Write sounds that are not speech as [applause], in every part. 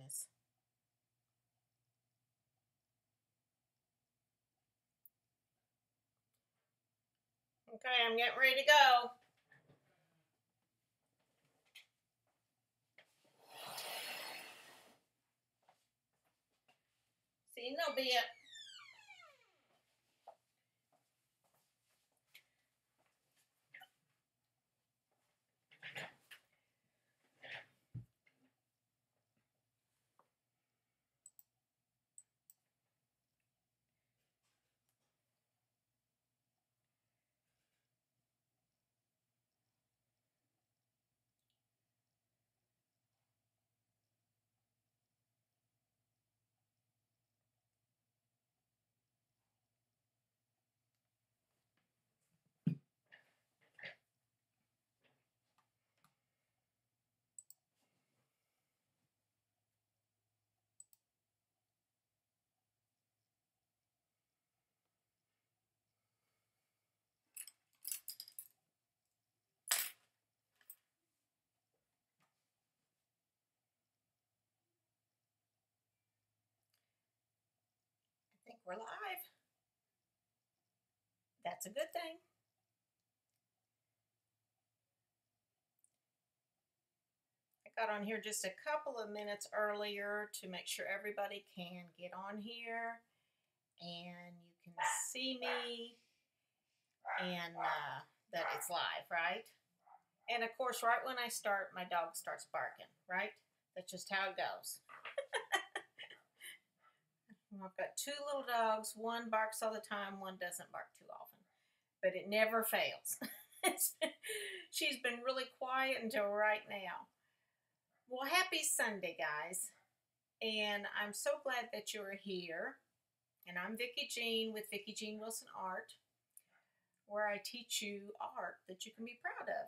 goodness. Okay, I'm getting ready to go. See, no be. We're live. That's a good thing. I got on here just a couple of minutes earlier to make sure everybody can get on here and you can see me and uh, that it's live, right? And of course, right when I start, my dog starts barking, right? That's just how it goes. I've got two little dogs. One barks all the time, one doesn't bark too often, but it never fails. [laughs] been, she's been really quiet until right now. Well, happy Sunday, guys. And I'm so glad that you're here. And I'm Vicki Jean with Vicki Jean Wilson Art, where I teach you art that you can be proud of.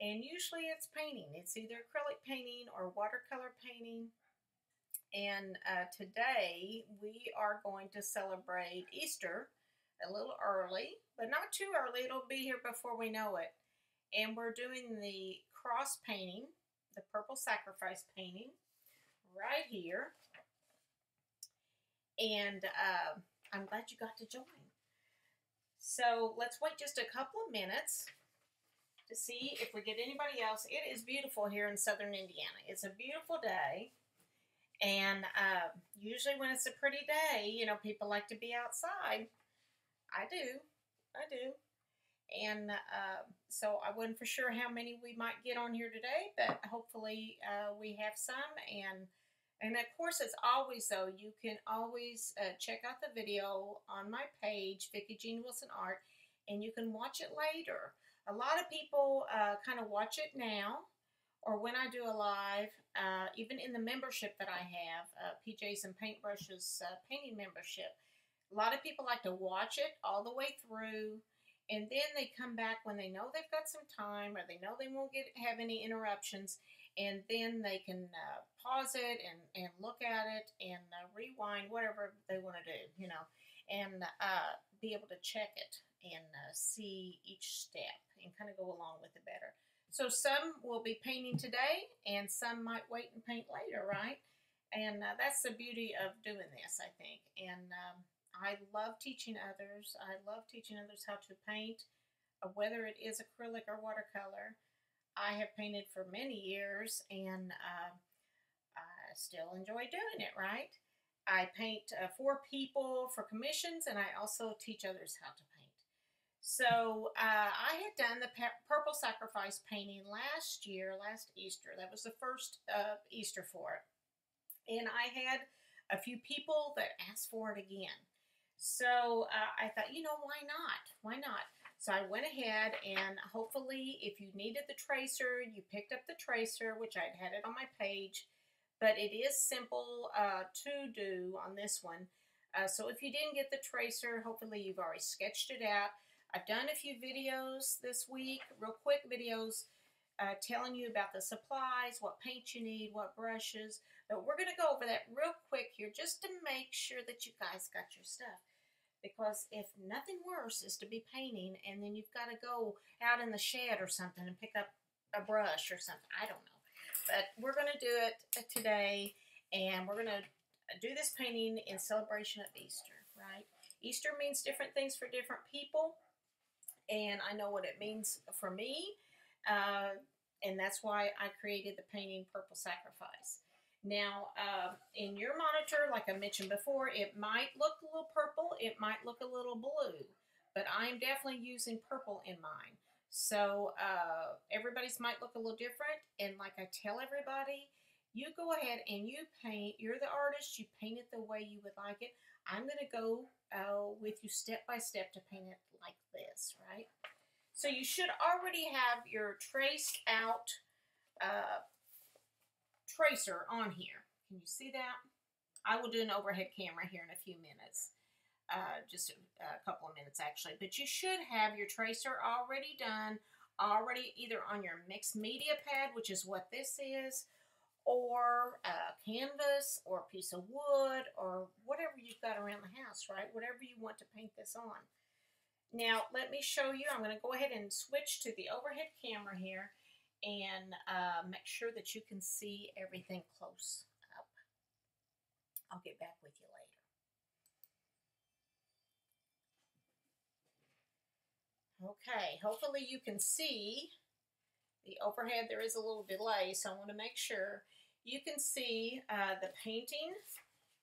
And usually it's painting. It's either acrylic painting or watercolor painting and uh, today we are going to celebrate Easter a little early, but not too early. It'll be here before we know it. And we're doing the cross painting, the purple sacrifice painting, right here. And uh, I'm glad you got to join. So let's wait just a couple of minutes to see if we get anybody else. It is beautiful here in southern Indiana. It's a beautiful day. And uh, usually, when it's a pretty day, you know, people like to be outside. I do. I do. And uh, so I wasn't for sure how many we might get on here today, but hopefully uh, we have some. And and of course, it's always though you can always uh, check out the video on my page, Vicki Jean Wilson Art, and you can watch it later. A lot of people uh, kind of watch it now or when I do a live, uh, even in the membership that I have, uh, PJs and Paintbrushes uh, painting membership, a lot of people like to watch it all the way through, and then they come back when they know they've got some time or they know they won't get have any interruptions, and then they can uh, pause it and, and look at it and uh, rewind whatever they want to do, you know, and uh, be able to check it and see each step and kind of go along with it better. So some will be painting today and some might wait and paint later, right? And uh, that's the beauty of doing this, I think. And um, I love teaching others. I love teaching others how to paint, uh, whether it is acrylic or watercolor. I have painted for many years and uh, I still enjoy doing it, right? I paint uh, for people for commissions and I also teach others how to paint. So uh, I had done the Purple Sacrifice painting last year, last Easter. That was the first uh, Easter for it. And I had a few people that asked for it again. So uh, I thought, you know, why not? Why not? So I went ahead and hopefully if you needed the tracer, you picked up the tracer, which I'd had it on my page. But it is simple uh, to do on this one. Uh, so if you didn't get the tracer, hopefully you've already sketched it out. I've done a few videos this week, real quick videos, uh, telling you about the supplies, what paint you need, what brushes. But we're going to go over that real quick here just to make sure that you guys got your stuff. Because if nothing worse is to be painting and then you've got to go out in the shed or something and pick up a brush or something. I don't know. but we're going to do it today, and we're going to do this painting in celebration of Easter, right? Easter means different things for different people, and I know what it means for me, uh, and that's why I created the painting Purple Sacrifice. Now, uh, in your monitor, like I mentioned before, it might look a little purple, it might look a little blue, but I'm definitely using purple in mine. So uh, everybody's might look a little different, and like I tell everybody, you go ahead and you paint. You're the artist. You paint it the way you would like it. I'm going to go uh, with you step by step to paint it like this, right? So you should already have your traced out uh, tracer on here. Can you see that? I will do an overhead camera here in a few minutes. Uh, just a, a, couple of minutes actually. But you should have your tracer already done, already either on your mixed media pad, which is what this is, or a canvas, or a piece of wood, or whatever you've got around the house, right? Whatever you want to paint this on. Now, let me show you. I'm going to go ahead and switch to the overhead camera here and uh, make sure that you can see everything close up. I'll get back with you later. Okay, hopefully you can see the overhead. There is a little delay, so I want to make sure you can see uh, the painting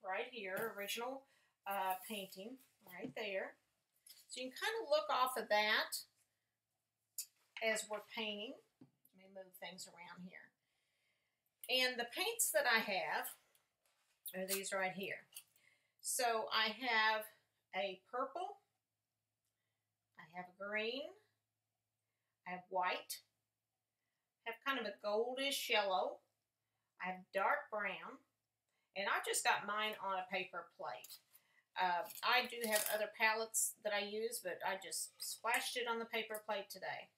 right here, original uh, painting right there. So you can kind of look off of that as we're painting. Let me move things around here. And the paints that I have are these right here. So I have a purple, I have a green, I have white, I have kind of a goldish yellow, I have dark brown, and I just got mine on a paper plate. Uh, I do have other palettes that I use, but I just splashed it on the paper plate today.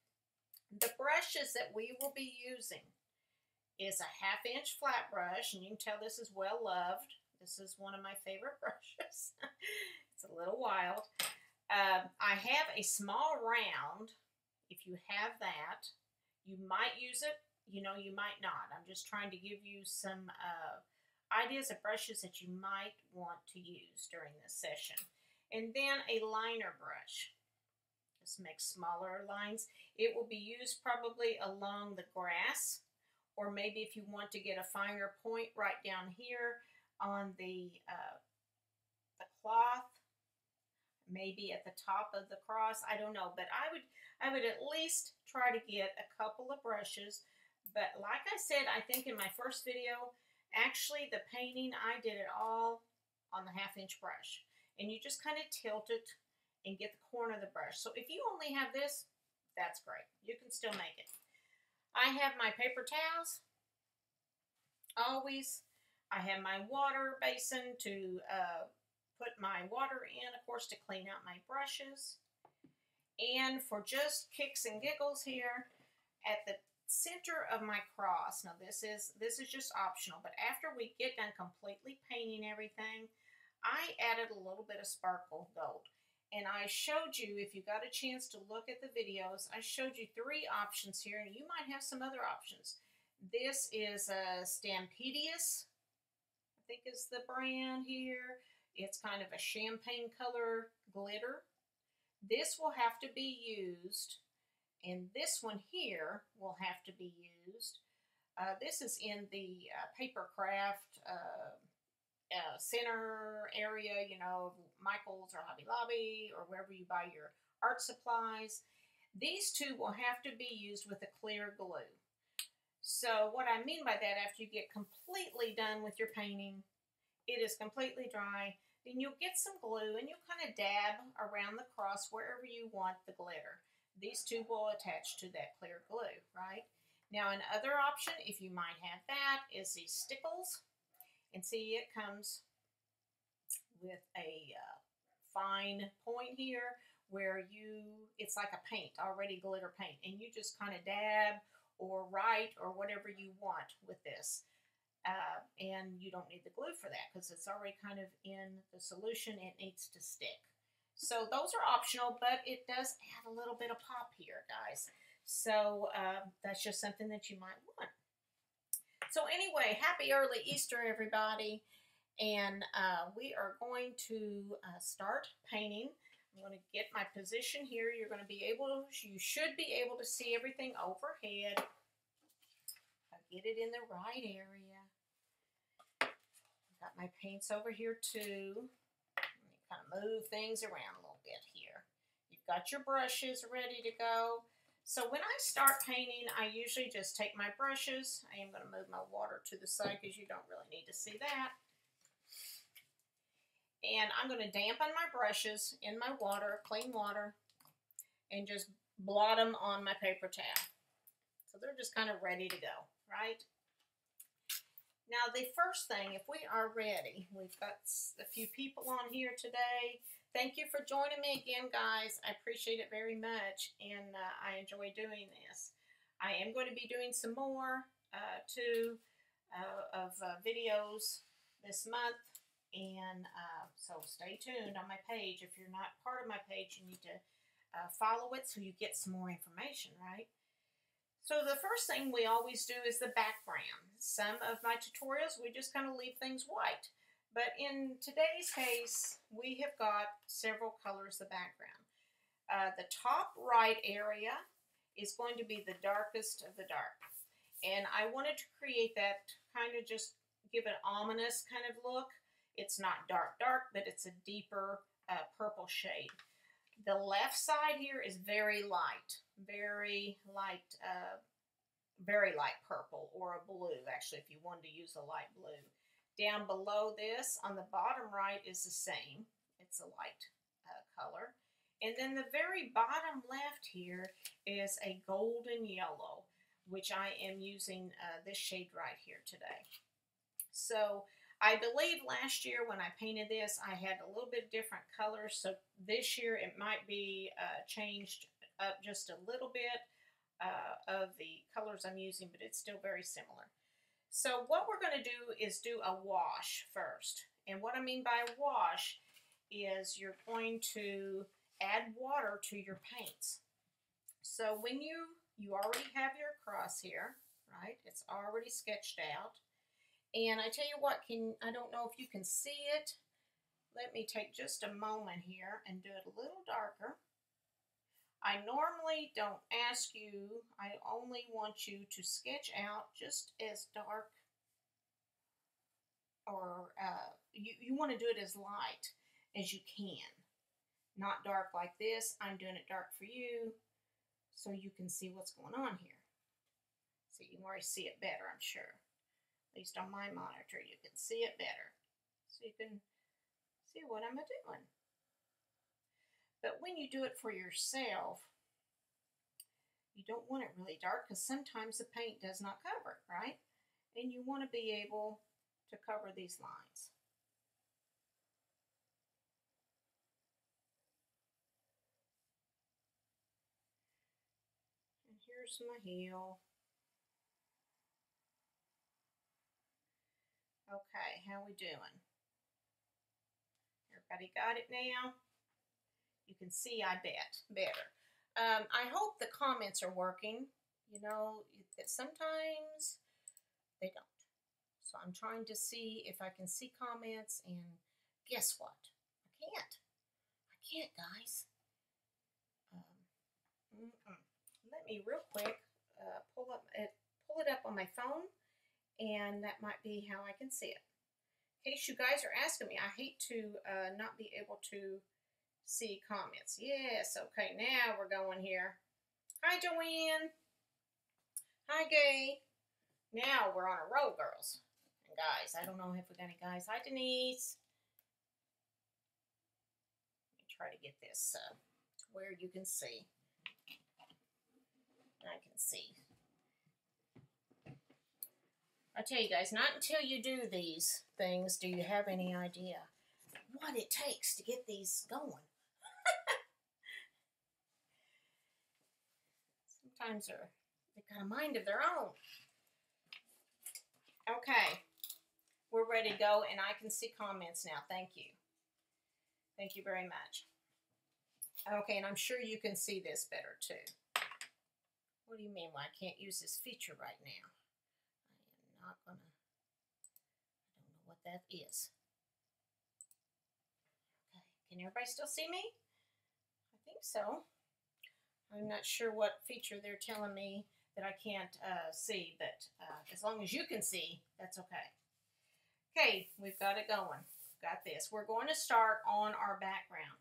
The brushes that we will be using is a half inch flat brush, and you can tell this is well loved. This is one of my favorite [laughs] brushes. it's a little wild. Um, I have a small round. If you have that, you might use it. You know, you might not. I'm just trying to give you some uh, ideas of brushes that you might want to use during this session. And then a liner brush. Just make smaller lines. It will be used probably along the grass or maybe if you want to get a finer point right down here on the, uh, the cloth maybe at the top of the cross. I don't know, but I would I would at least try to get a couple of brushes. But like I said, I think in my first video, actually the painting, I did it all on the half inch brush. And you just kind of tilt it and get the corner of the brush. So if you only have this, that's great. You can still make it. I have my paper towels, always. I have my water basin to uh, put my water in, of course, to clean out my brushes. And for just kicks and giggles here, at the center of my cross, now this is this is just optional, but after we get done completely painting everything, I added a little bit of sparkle gold. And I showed you, if you got a chance to look at the videos, I showed you three options here, and you might have some other options. This is a Stampendous, I think is the brand here. It's kind of a champagne color glitter. This will have to be used, and this one here will have to be used. Uh, this is in the uh, paper craft uh, uh, center area, you know, Michael's or Hobby Lobby or wherever you buy your art supplies. These two will have to be used with a clear glue. So what I mean by that, after you get completely done with your painting, it is completely dry, then you'll get some glue and you'll kind of dab around the cross wherever you want the glitter. These two will attach to that clear glue, right? Now another option, if you might have that, is these stickles. And see, it comes with a uh, fine point here where you, it's like a paint, already glitter paint, and you just kind of dab or write or whatever you want with this. Uh, and you don't need the glue for that because it's already kind of in the solution. It needs to stick. So those are optional, but it does add a little bit of pop here, guys. So uh, that's just something that you might want. So anyway, happy early Easter, everybody. And uh, we are going to uh, start painting. I'm going to get my position here. You're going to be able, you should be able to see everything overhead. I get it in the right area. Got my paints over here too. Kind of move things around a little bit here. You've got your brushes ready to go. So when I start painting, I usually just take my brushes. I am going to move my water to the side because you don't really need to see that. And I'm going to dampen my brushes in my water, clean water, and just blot them on my paper towel. So they're just kind of ready to go, right? Now the first thing, if we are ready, we've got a few people on here today. Thank you for joining me again, guys. I appreciate it very much, and uh, I enjoy doing this. I am going to be doing some more, uh, too, uh, of uh, videos this month, and uh, so stay tuned on my page. If you're not part of my page, you need to uh, follow it so you get some more information, right? So the first thing we always do is the background. Some of my tutorials, we just kind of leave things white. But in today's case, we have got several colors of background. Uh, the top right area is going to be the darkest of the dark. And I wanted to create that kind of just give an ominous kind of look. It's not dark, dark, but it's a deeper uh, purple shade. The left side here is very light, very light, uh, very light purple or a blue, actually, if you wanted to use a light blue. Down below this, on the bottom right, is the same. It's a light uh, color. And then the very bottom left here is a golden yellow, which I am using uh, this shade right here today. So I believe last year when I painted this, I had a little bit different colors. So this year it might be uh, changed up just a little bit uh, of the colors I'm using, but it's still very similar. So what we're going to do is do a wash first. And what I mean by wash is you're going to add water to your paints. So when you, you already have your cross here, right? It's already sketched out. And I tell you what, can I don't know if you can see it. Let me take just a moment here and do it a little darker. I normally don't ask you, I only want you to sketch out just as dark or uh, you, you want to do it as light as you can. Not dark like this. I'm doing it dark for you so you can see what's going on here. So you can already see it better, I'm sure. Least on my monitor, you can see it better. So you can see what I'm doing. But when you do it for yourself, you don't want it really dark because sometimes the paint does not cover it, right? And you want to be able to cover these lines. And here's my heel. Okay, how we doing? Everybody got it now? You can see, I bet, better. Um, I hope the comments are working. You know, sometimes they don't. So I'm trying to see if I can see comments, and guess what? I can't. I can't, guys. Um, mm -mm. Let me real quick uh, pull up it, pull it up on my phone, and that might be how I can see it. In case you guys are asking me, I hate to uh, not be able to see comments. Yes, okay, now we're going here. Hi, Joanne. Hi, Gay. Now we're on a roll, girls and guys. I don't know if we got any guys. Hi, Denise. Let me try to get this uh, to where you can see. I can see. I tell you guys, not until you do these things do you have any idea what it takes to get these going. [laughs] Sometimes they're, they've got a mind of their own. Okay, we're ready to go, and I can see comments now. Thank you. Thank you very much. Okay, and I'm sure you can see this better too. What do you mean? Well, I can't use this feature right now? Not gonna, I don't know what that is. Okay, can everybody still see me? I think so. I'm not sure what feature they're telling me that I can't uh, see, but uh, as long as you can see, that's okay. Okay, we've got it going. Got this. We're going to start on our background.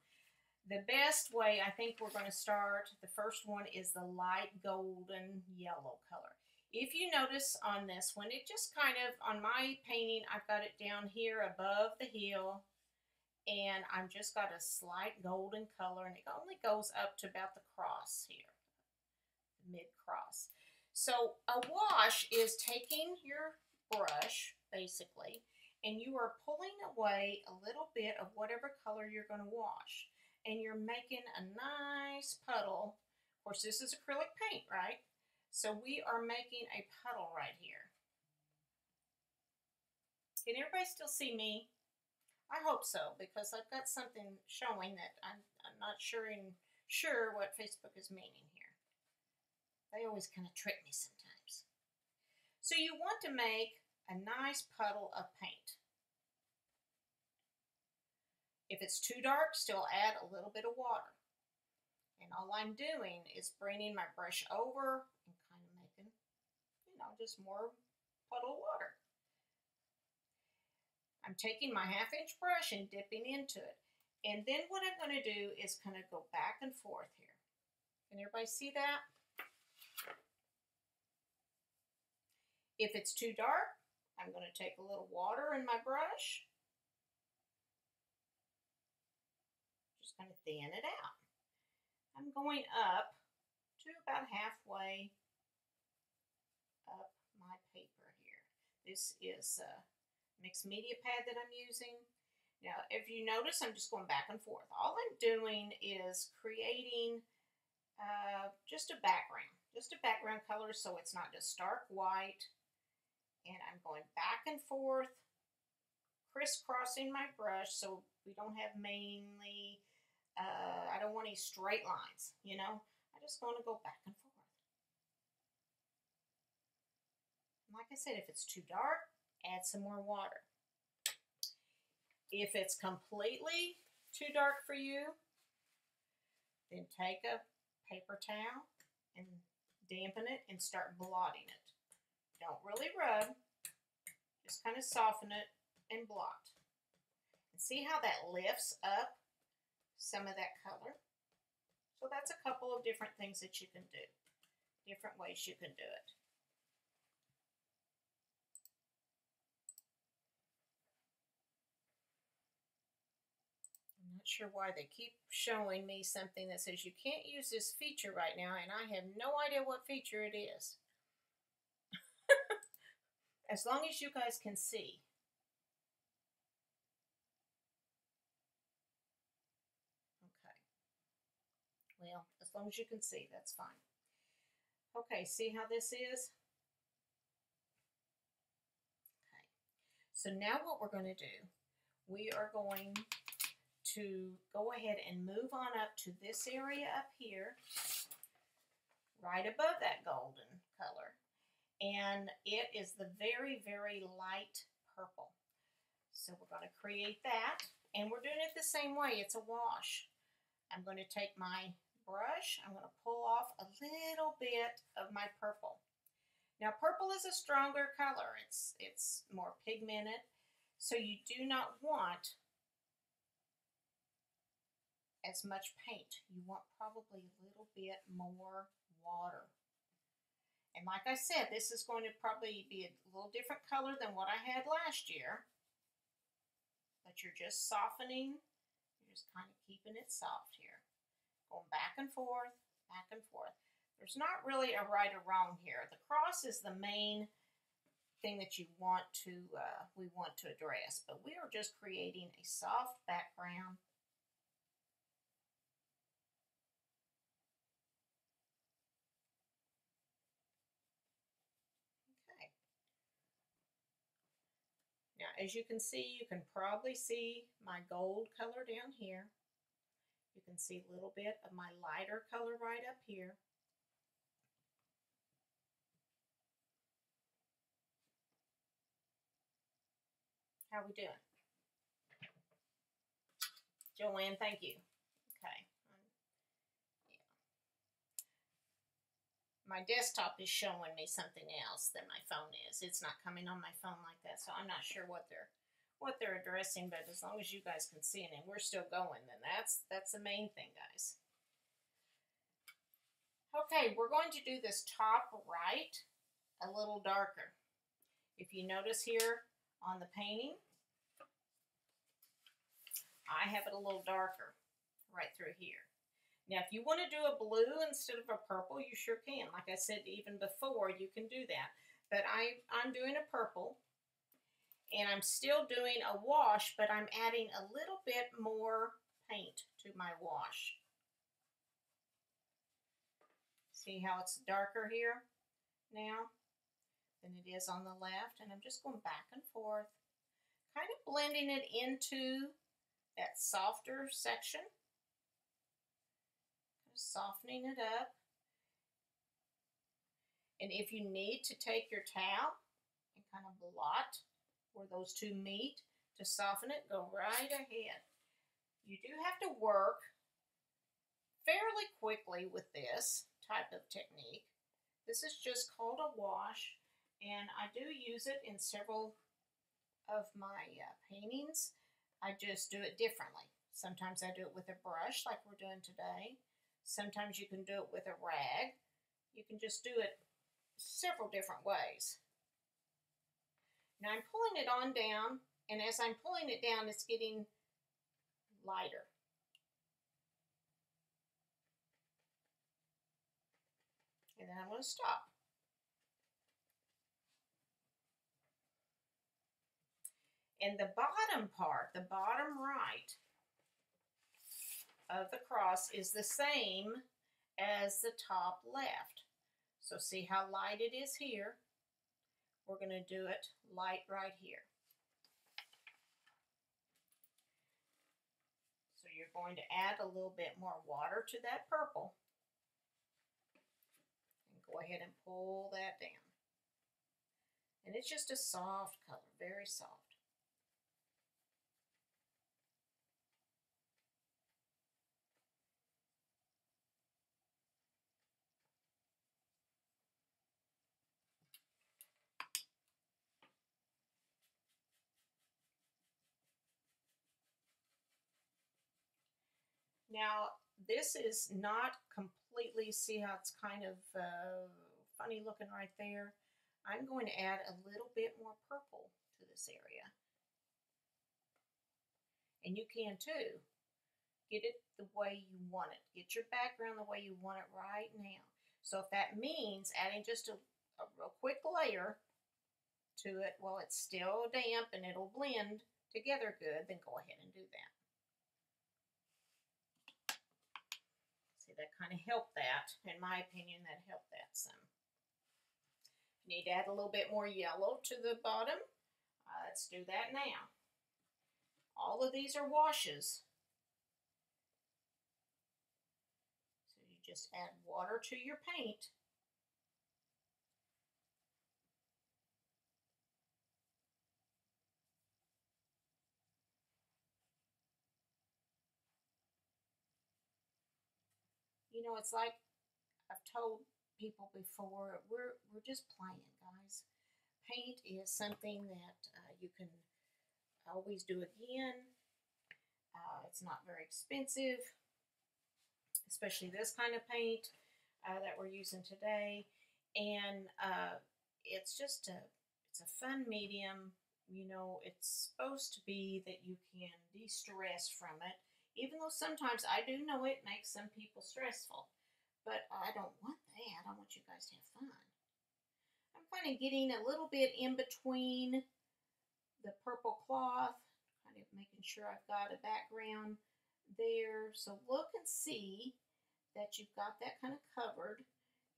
The best way I think we're going to start, the first one is the light golden yellow color. If you notice on this one, it just kind of, on my painting, I've got it down here above the heel and I'm just got a slight golden color and it only goes up to about the cross here, mid cross. So a wash is taking your brush, basically, and you are pulling away a little bit of whatever color you're going to wash. And you're making a nice puddle. Of course, this is acrylic paint, right? So we are making a puddle right here. Can everybody still see me? I hope so, because I've got something showing that I'm, I'm not sure, in, sure what Facebook is meaning here. They always kind of trick me sometimes. So you want to make a nice puddle of paint. If it's too dark, still add a little bit of water. And all I'm doing is bringing my brush over and kind of making, you know, just more puddle water. I'm taking my half inch brush and dipping into it. And then what I'm going to do is kind of go back and forth here. Can everybody see that? If it's too dark, I'm going to take a little water in my brush just kind of thin it out. I'm going up to about halfway up my paper here. This is a mixed media pad that I'm using. Now, if you notice, I'm just going back and forth. All I'm doing is creating uh, just a background, just a background color so it's not just stark white. And I'm going back and forth, crisscrossing my brush so we don't have mainly uh, I don't want any straight lines, you know. I just want to go back and forth. Like I said, if it's too dark, add some more water. If it's completely too dark for you, then take a paper towel and dampen it and start blotting it. Don't really rub, just kind of soften it and blot. And see how that lifts up some of that color. So that's a couple of different things that you can do, different ways you can do it. Sure why they keep showing me something that says you can't use this feature right now, and I have no idea what feature it is. [laughs] as long as you guys can see. Okay. Well, as long as you can see, that's fine. Okay, see how this is? Okay, so now what we're going to do, we are going to go ahead and move on up to this area up here, right above that golden color. And it is the very, very light purple. So we're going to create that. And we're doing it the same way. It's a wash. I'm going to take my brush, I'm going to pull off a little bit of my purple. Now purple is a stronger color. It's, it's more pigmented. So you do not want as much paint. You want probably a little bit more water. And like I said, this is going to probably be a little different color than what I had last year. But you're just softening, you're just kind of keeping it soft here going back and forth, back and forth. There's not really a right or wrong here. The cross is the main thing that you want to, uh, we want to address, but we are just creating a soft background. as you can see, you can probably see my gold color down here. You can see a little bit of my lighter color right up here. How we doing? Joanne, thank you. My desktop is showing me something else than my phone is. It's not coming on my phone like that, so I'm not sure what they're what they're addressing, but as long as you guys can see it and we're still going, then that's that's the main thing, guys. Okay, we're going to do this top right a little darker. If you notice here on the painting, I have it a little darker right through here. Now, if you want to do a blue instead of a purple, you sure can. Like I said even before, you can do that. But I, I'm doing a purple, and I'm still doing a wash, but I'm adding a little bit more paint to my wash. See how it's darker here now than it is on the left? And I'm just going back and forth, kind of blending it into that softer section. Softening it up. And if you need to take your towel and kind of blot where those two meet to soften it, go right ahead. You do have to work fairly quickly with this type of technique. This is just called a wash, and I do use it in several of my uh, paintings. I just do it differently. Sometimes I do it with a brush like we're doing today. Sometimes you can do it with a rag. You can just do it several different ways. Now I'm pulling it on down, and as I'm pulling it down, it's getting lighter. and then I'm going to stop. And the bottom part, the bottom right of the cross is the same as the top left. So see how light it is here? We're going to do it light right here. So you're going to add a little bit more water to that purple And go ahead and pull that down. And it's just a soft color, very soft. Now, this is not completely, see how it's kind of uh, funny looking right there? I'm going to add a little bit more purple to this area. And you can too. Get it the way you want it. Get your background the way you want it right now. So if that means adding just a, a real quick layer to it while it's still damp and it'll blend together good, then go ahead and do that. That kind of helped that. In my opinion, that helped that some. Need to add a little bit more yellow to the bottom. Uh, let's do that now. All of these are washes. So you just add water to your paint. You know, it's like I've told people before, we're, we're just playing, guys. Paint is something that uh, you can always do again. Uh, it's not very expensive, especially this kind of paint uh, that we're using today. And uh, it's just a, it's a fun medium. You know, it's supposed to be that you can de-stress from it even though sometimes I do know it makes some people stressful. But I don't want that. I want you guys to have fun. I'm kind of getting a little bit in between the purple cloth, kind of making sure I've got a background there. So look and see that you've got that kind of covered.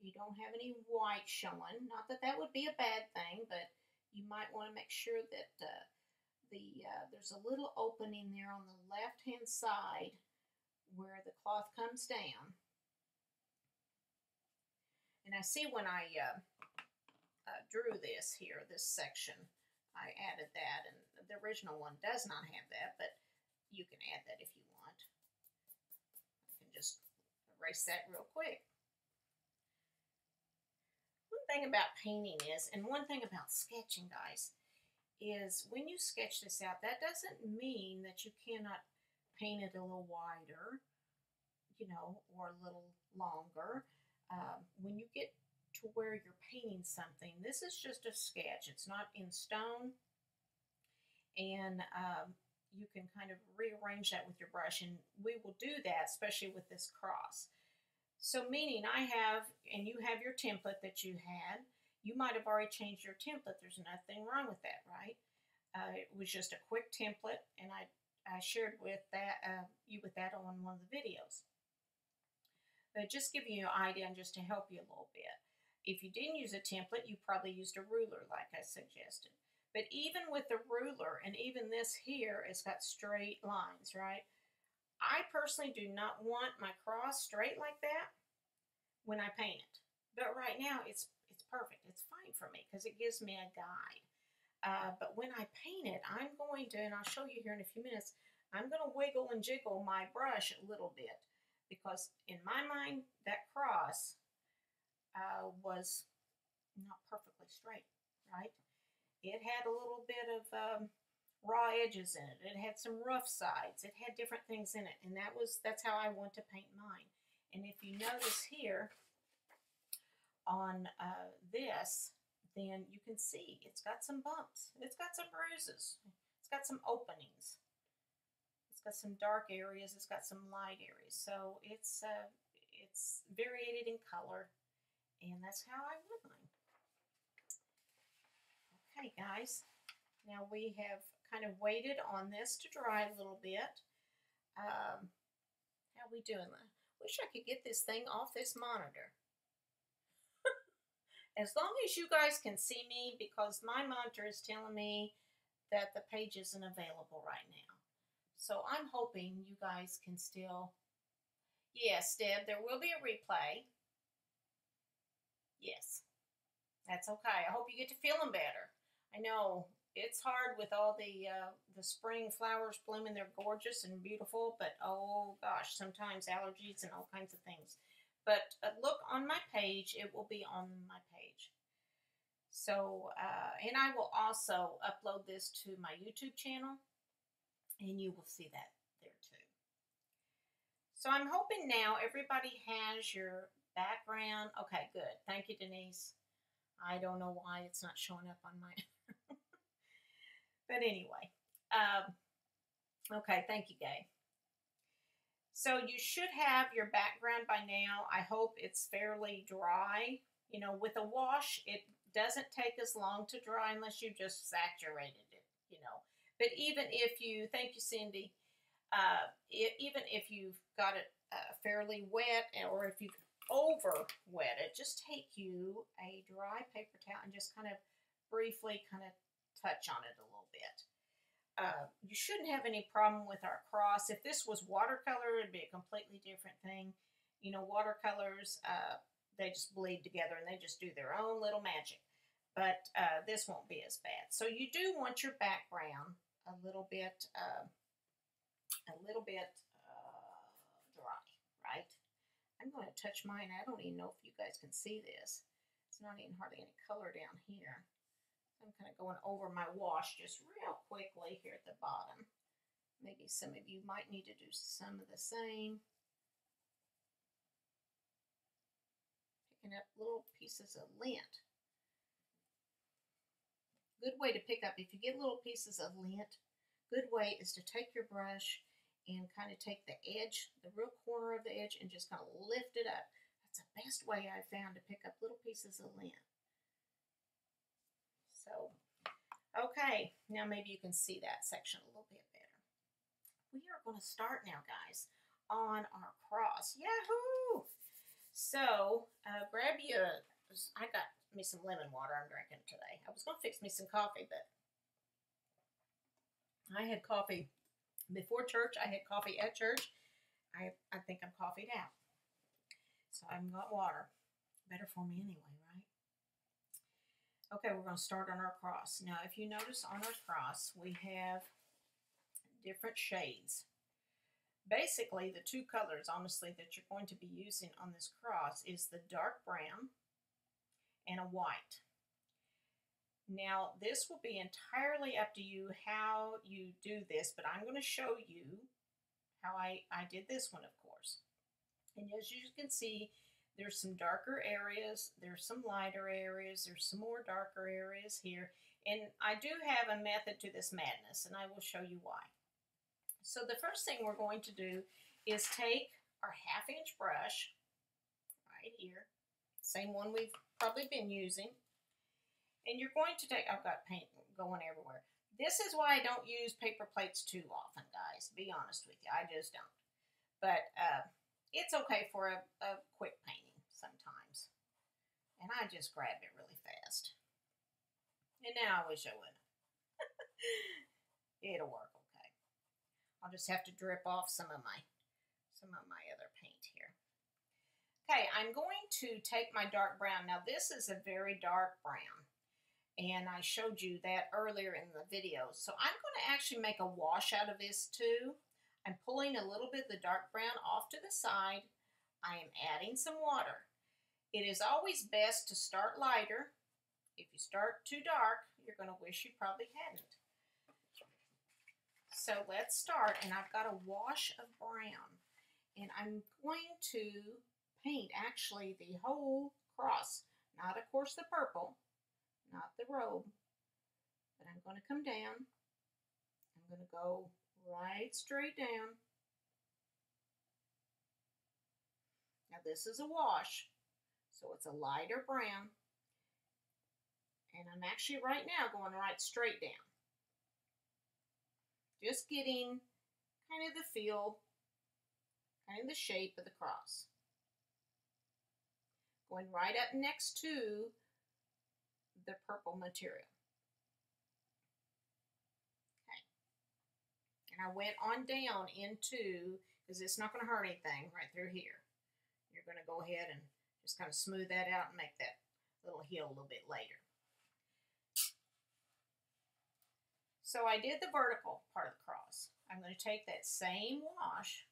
You don't have any white showing. Not that that would be a bad thing, but you might want to make sure that uh, the uh, there's a little opening there on the left hand side where the cloth comes down. And I see when I uh, uh, drew this here, this section, I added that, and the original one does not have that, but you can add that if you want. I can just erase that real quick. One thing about painting is, and one thing about sketching, guys, is when you sketch this out, that doesn't mean that you cannot paint it a little wider, you know, or a little longer. Um, when you get to where you're painting something, this is just a sketch. It's not in stone. And um, you can kind of rearrange that with your brush. And we will do that, especially with this cross. So meaning I have, and you have your template that you had. You might have already changed your template. There's nothing wrong with that, right? Uh, it was just a quick template, and I, I shared with that uh, you with that on one of the videos. But just giving you an idea and just to help you a little bit. If you didn't use a template, you probably used a ruler like I suggested. But even with the ruler, and even this here, it's got straight lines, right? I personally do not want my cross straight like that when I paint it. But right now, it's it's perfect. It's fine for me because it gives me a guide. Uh, but when I paint it, I'm going to, and I'll show you here in a few minutes, I'm going to wiggle and jiggle my brush a little bit because in my mind, that cross uh, was not perfectly straight, right? It had a little bit of um, raw edges in it. It had some rough sides. It had different things in it, and that was that's how I want to paint mine. And if you notice here on uh, this, then you can see it's got some bumps. It's got some bruises. It's got some openings. It's got some dark areas. It's got some light areas. So it's uh, it's variated in color, and that's how I want mine. Okay, guys. Now we have kind of waited on this to dry a little bit. Um, how are we doing? I wish I could get this thing off this monitor. As long as you guys can see me, because my monitor is telling me that the page isn't available right now. So I'm hoping you guys can still. Yes, Deb, there will be a replay. Yes, that's okay. I hope you get to feeling better. I know it's hard with all the uh, the spring flowers blooming. They're gorgeous and beautiful, but oh gosh, sometimes allergies and all kinds of things. But uh, look on my page; it will be on my page. So, uh, and I will also upload this to my YouTube channel, and you will see that there too. So I'm hoping now everybody has your background. Okay, good. Thank you, Denise. I don't know why it's not showing up on my [laughs] but anyway, um, okay, thank you, Gay. So you should have your background by now. I hope it's fairly dry. You know, with a wash, it doesn't take as long to dry unless you just saturated it, you know. But even if you, thank you, Cindy, uh, it, even if you've got it uh, fairly wet or if you've over wet it, just take you a dry paper towel and just kind of briefly kind of touch on it a little bit. Uh, you shouldn't have any problem with our cross. If this was watercolor, it'd be a completely different thing. You know, watercolors, uh, they just bleed together and they just do their own little magic. But uh, this won't be as bad. So you do want your background a little bit, uh, a little bit uh, dry, right? I'm going to touch mine. I don't even know if you guys can see this. It's not even hardly any color down here. I'm kind of going over my wash just real quickly here at the bottom. Maybe some of you might need to do some of the same. Picking up little pieces of lint. Good way to pick up, if you get little pieces of lint, good way is to take your brush and kind of take the edge, the real corner of the edge, and just kind of lift it up. That's the best way I've found to pick up little pieces of lint. So, okay, now maybe you can see that section a little bit better. We are going to start now, guys, on our cross. Yahoo! So, uh, grab you a, I got me some lemon water I'm drinking today. I was going to fix me some coffee, but I had coffee before church. I had coffee at church. I, I think I'm coffeeed out. So I've got water. Better for me anyway, Okay, we're going to start on our cross. Now, if you notice on our cross, we have different shades. Basically, the two colors, honestly, that you're going to be using on this cross is the dark brown and a white. Now, this will be entirely up to you how you do this, but I'm going to show you how I, I did this one, of course. And as you can see, there's some darker areas, there's some lighter areas, there's some more darker areas here. And I do have a method to this madness, and I will show you why. So the first thing we're going to do is take our half inch brush right here, same one we've probably been using, and you're going to take, I've got paint going everywhere. This is why I don't use paper plates too often, guys, be honest with you. I just don't. But uh, it's okay for a, a quick painting sometimes. And I just grab it really fast. And now I wish I would. [laughs] It'll work okay. I'll just have to drip off some of my some of my other paint here. Okay, I'm going to take my dark brown. Now this is a very dark brown and I showed you that earlier in the video. So I'm going to actually make a wash out of this too. I'm pulling a little bit of the dark brown off to the side. I am adding some water. It is always best to start lighter. If you start too dark, you're going to wish you probably hadn't. So let's start, and I've got a wash of brown. And I'm going to paint actually the whole cross, not of course the purple, not the robe. But I'm going to come down. I'm going to go right straight down. Now this is a wash, so it's a lighter brown. And I'm actually right now going right straight down. Just getting kind of the feel, kind of the shape of the cross. Going right up next to the purple material. Okay. And I went on down into, because it's not going to hurt anything right through here. You're going to go ahead and just kind of smooth that out and make that little heel a little bit later. So I did the vertical part of the cross. I'm going to take that same wash,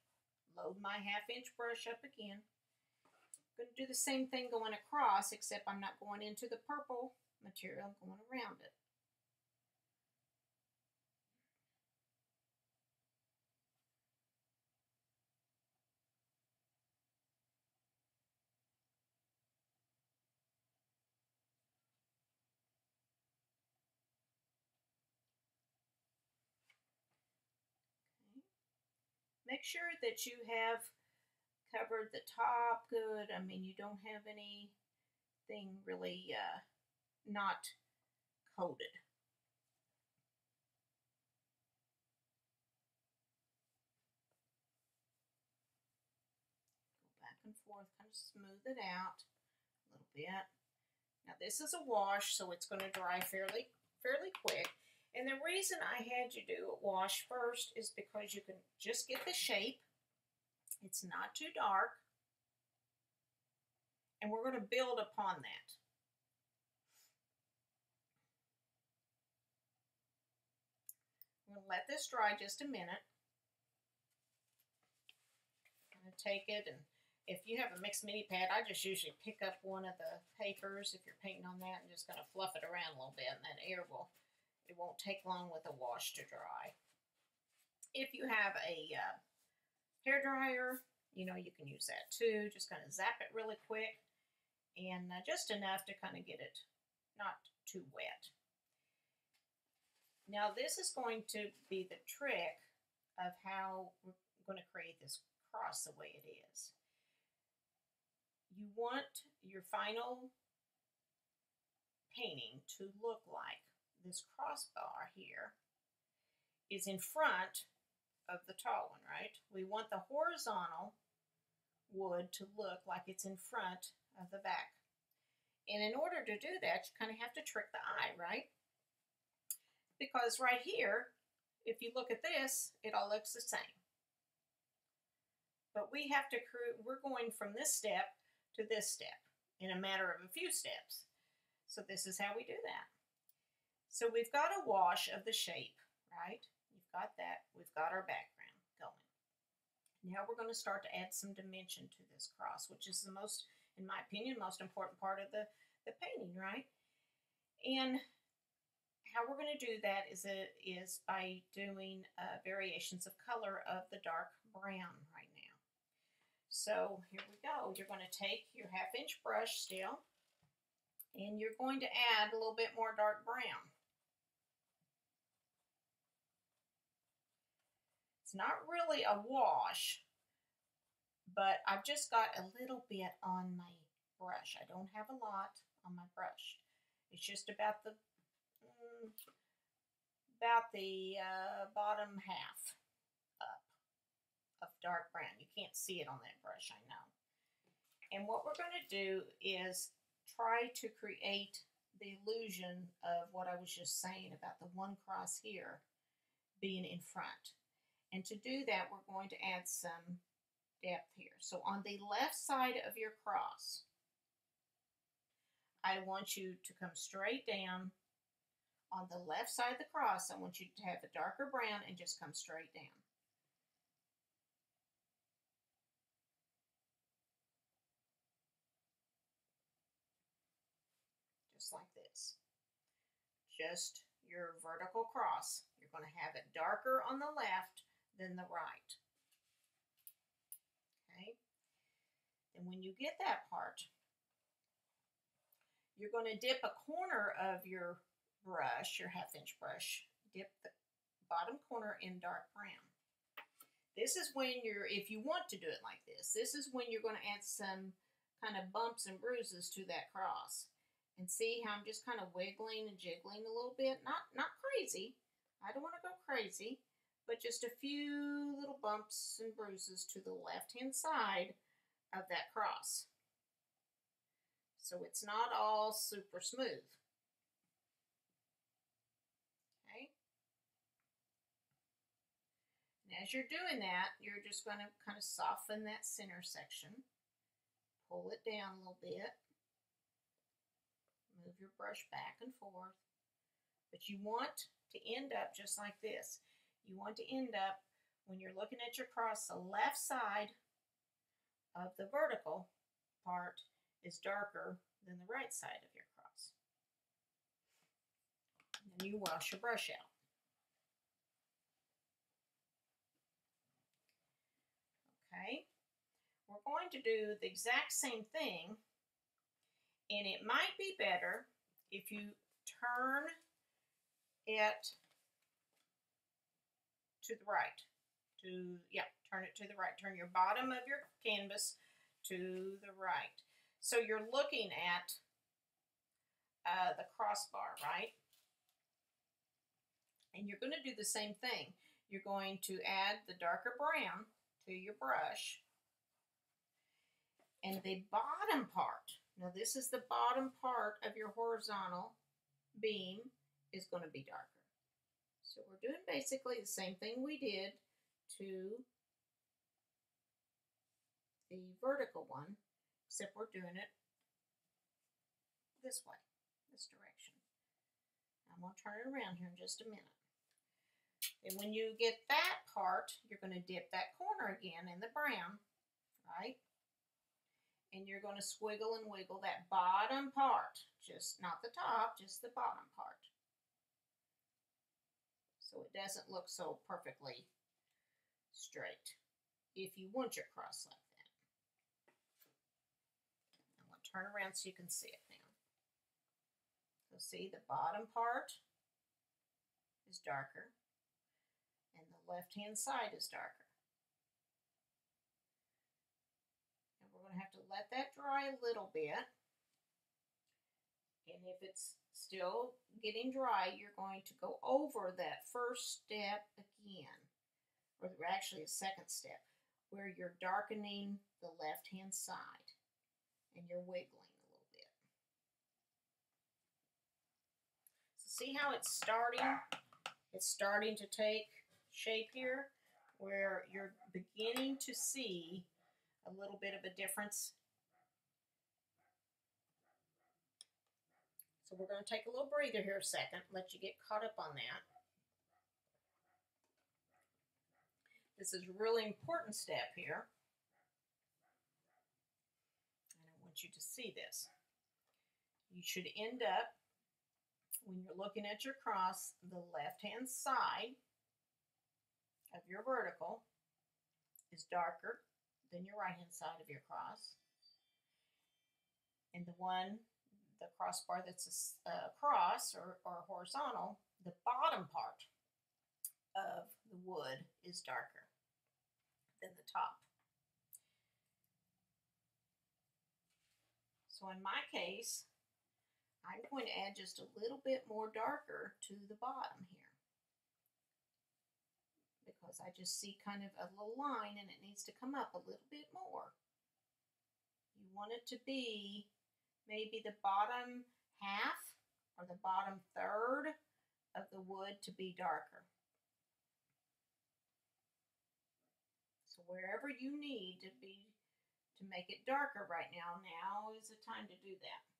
load my half inch brush up again. I'm going to do the same thing going across, except I'm not going into the purple material going around it. Make sure that you have covered the top good. I mean, you don't have anything really uh, not coated. Go back and forth, kind of smooth it out a little bit. Now this is a wash, so it's going to dry fairly, fairly quick. And the reason I had you do a wash first is because you can just get the shape. It's not too dark. And we're going to build upon that. I'm going to let this dry just a minute. I'm going to take it and if you have a mixed media pad, I just usually pick up one of the papers if you're painting on that and just kind of fluff it around a little bit and that air will, it won't take long with the wash to dry. If you have a uh, hair dryer, you know, you can use that too. Just kind of zap it really quick and uh, just enough to kind of get it not too wet. Now this is going to be the trick of how we're going to create this cross the way it is. You want your final painting to look like this crossbar here is in front of the tall one, right? We want the horizontal wood to look like it's in front of the back. And in order to do that, you kind of have to trick the eye, right? because right here, if you look at this, it all looks the same. But we have to, we're going from this step to this step in a matter of a few steps. So this is how we do that. So we've got a wash of the shape, right? We've got that. We've got our background going. Now we're going to start to add some dimension to this cross, which is the most, in my opinion, most important part of the, the painting, right? And how we're going to do that is, a, is by doing uh, variations of color of the dark brown right now. So here we go. You're going to take your half inch brush still and you're going to add a little bit more dark brown. Not really a wash, but I've just got a little bit on my brush. I don't have a lot on my brush. It's just about the mm, about the uh, bottom half up of dark brown. You can't see it on that brush, I know. And what we're going to do is try to create the illusion of what I was just saying about the one cross here being in front. And to do that, we're going to add some depth here. So on the left side of your cross, I want you to come straight down. On the left side of the cross, I want you to have a darker brown and just come straight down. just like this. Just your vertical cross. You're going to have it darker on the left than the right. Okay. And when you get that part, you're going to dip a corner of your brush, your half inch brush, dip the bottom corner in dark brown. This is when you're, if you want to do it like this, this is when you're going to add some kind of bumps and bruises to that cross and see how I'm just kind of wiggling and jiggling a little bit. Not not crazy. I don't want to go crazy, but just a few little bumps and bruises to the left-hand side of that cross. So it's not all super smooth. Okay. And as you're doing that, you're just going to kind of soften that center section. Pull it down a little bit move your brush back and forth. But you want to end up just like this. You want to end up, when you're looking at your cross, the left side of the vertical part is darker than the right side of your cross. And then you wash your brush out. Okay, we're going to do the exact same thing and it might be better if you turn it to the right. To, yeah, turn it to the right. Turn your bottom of your canvas to the right. So you're looking at uh, the crossbar, right? And you're going to do the same thing. You're going to add the darker brown to your brush. And the bottom part now this is the bottom part of your horizontal beam is going to be darker. So we're doing basically the same thing we did to the vertical one, except we're doing it this way, this direction. I'm going to turn it around here in just a minute. And when you get that part, you're going to dip that corner again in the brown, right? and you're going to squiggle and wiggle that bottom part, just not the top, just the bottom part. So it doesn't look so perfectly straight if you want your cross like that. I'm going to turn around so you can see it now. So see the bottom part is darker and the left hand side is darker. And we're going to have to let that dry a little bit. And if it's still getting dry, you're going to go over that first step again, or actually a second step, where you're darkening the left-hand side and you're wiggling a little bit. So see how it's starting? It's starting to take shape here, where you're beginning to see a little bit of a difference. So we're going to take a little breather here a second, let you get caught up on that. This is a really important step here. And I want you to see this. You should end up, when you're looking at your cross, the left-hand side of your vertical is darker than your right-hand side of your cross. And the one the crossbar that's a, a uh, cross or, or horizontal, the bottom part of the wood is darker than the top. So in my case, I'm going to add just a little bit more darker to the bottom here. Because I just see kind of a little line and it needs to come up a little bit more. You want it to be maybe the bottom half or the bottom third of the wood to be darker. So wherever you need to be to make it darker right now, now is the time to do that.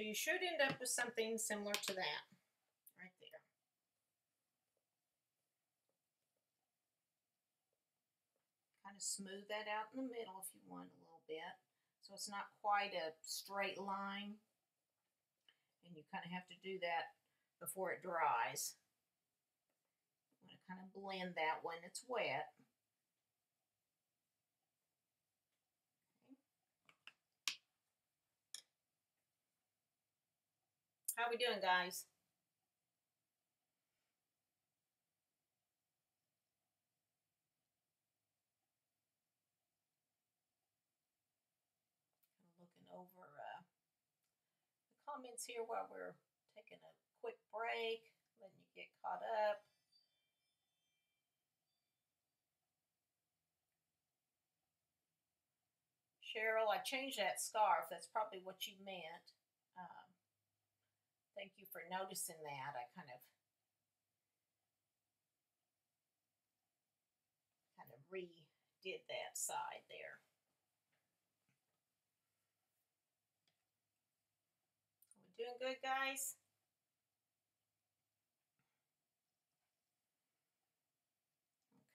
So you should end up with something similar to that right there. Kind of smooth that out in the middle if you want a little bit. So it's not quite a straight line. And you kind of have to do that before it dries. You want to kind of blend that when it's wet. How we doing, guys? looking over uh, the comments here while we're taking a quick break, letting you get caught up. Cheryl, I changed that scarf. That's probably what you meant. Um, Thank you for noticing that. I kind of kind of redid that side there. Are we doing good, guys?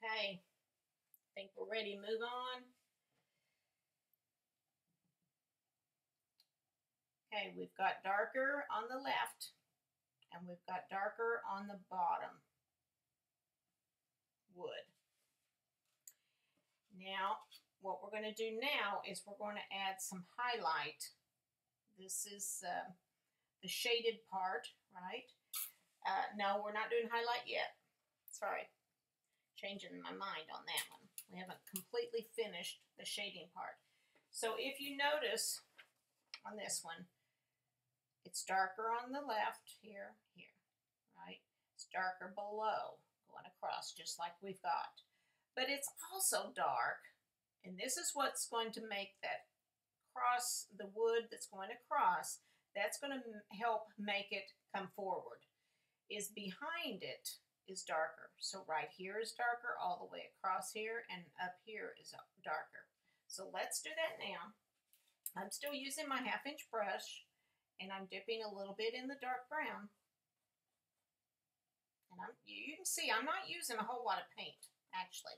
Okay. I think we're ready to move on. Okay, we've got darker on the left and we've got darker on the bottom wood. Now, what we're going to do now is we're going to add some highlight. This is uh, the shaded part, right? Uh, no, we're not doing highlight yet. Sorry, changing my mind on that one. We haven't completely finished the shading part. So if you notice on this one, it's darker on the left here, here, right? It's darker below, going across just like we've got. But it's also dark, and this is what's going to make that cross, the wood that's going across, that's going to help make it come forward, is behind it is darker. So right here is darker all the way across here, and up here is darker. So let's do that now. I'm still using my half inch brush and I'm dipping a little bit in the dark brown. And I'm, you can see I'm not using a whole lot of paint, actually.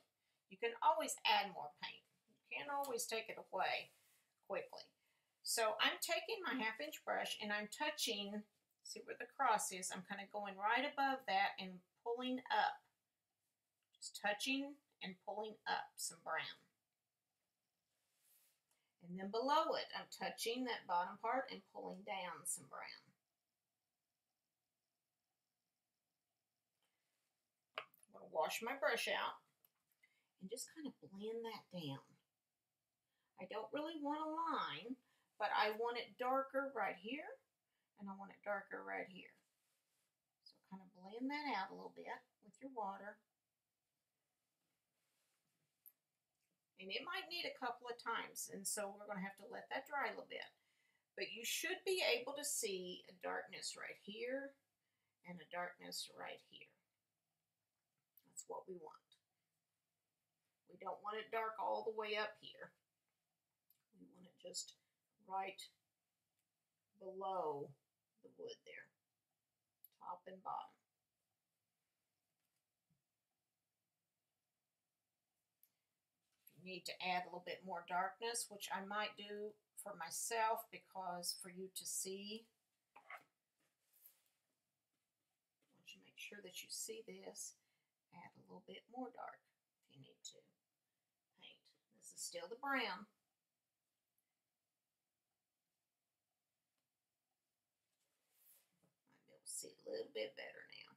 You can always add more paint. You can't always take it away quickly. So I'm taking my half inch brush and I'm touching, see where the cross is, I'm kind of going right above that and pulling up. Just touching and pulling up some brown. And then below it, I'm touching that bottom part and pulling down some brown. I'm going to wash my brush out and just kind of blend that down. I don't really want a line, but I want it darker right here and I want it darker right here. So kind of blend that out a little bit with your water. And it might need a couple of times, and so we're going to have to let that dry a little bit. But you should be able to see a darkness right here and a darkness right here. That's what we want. We don't want it dark all the way up here. We want it just right below the wood there, top and bottom. If you need to add a little bit more darkness, which I might do for myself because for you to see, once you make sure that you see this, add a little bit more dark if you need to paint. This is still the brown. Might be able to see a little bit better now.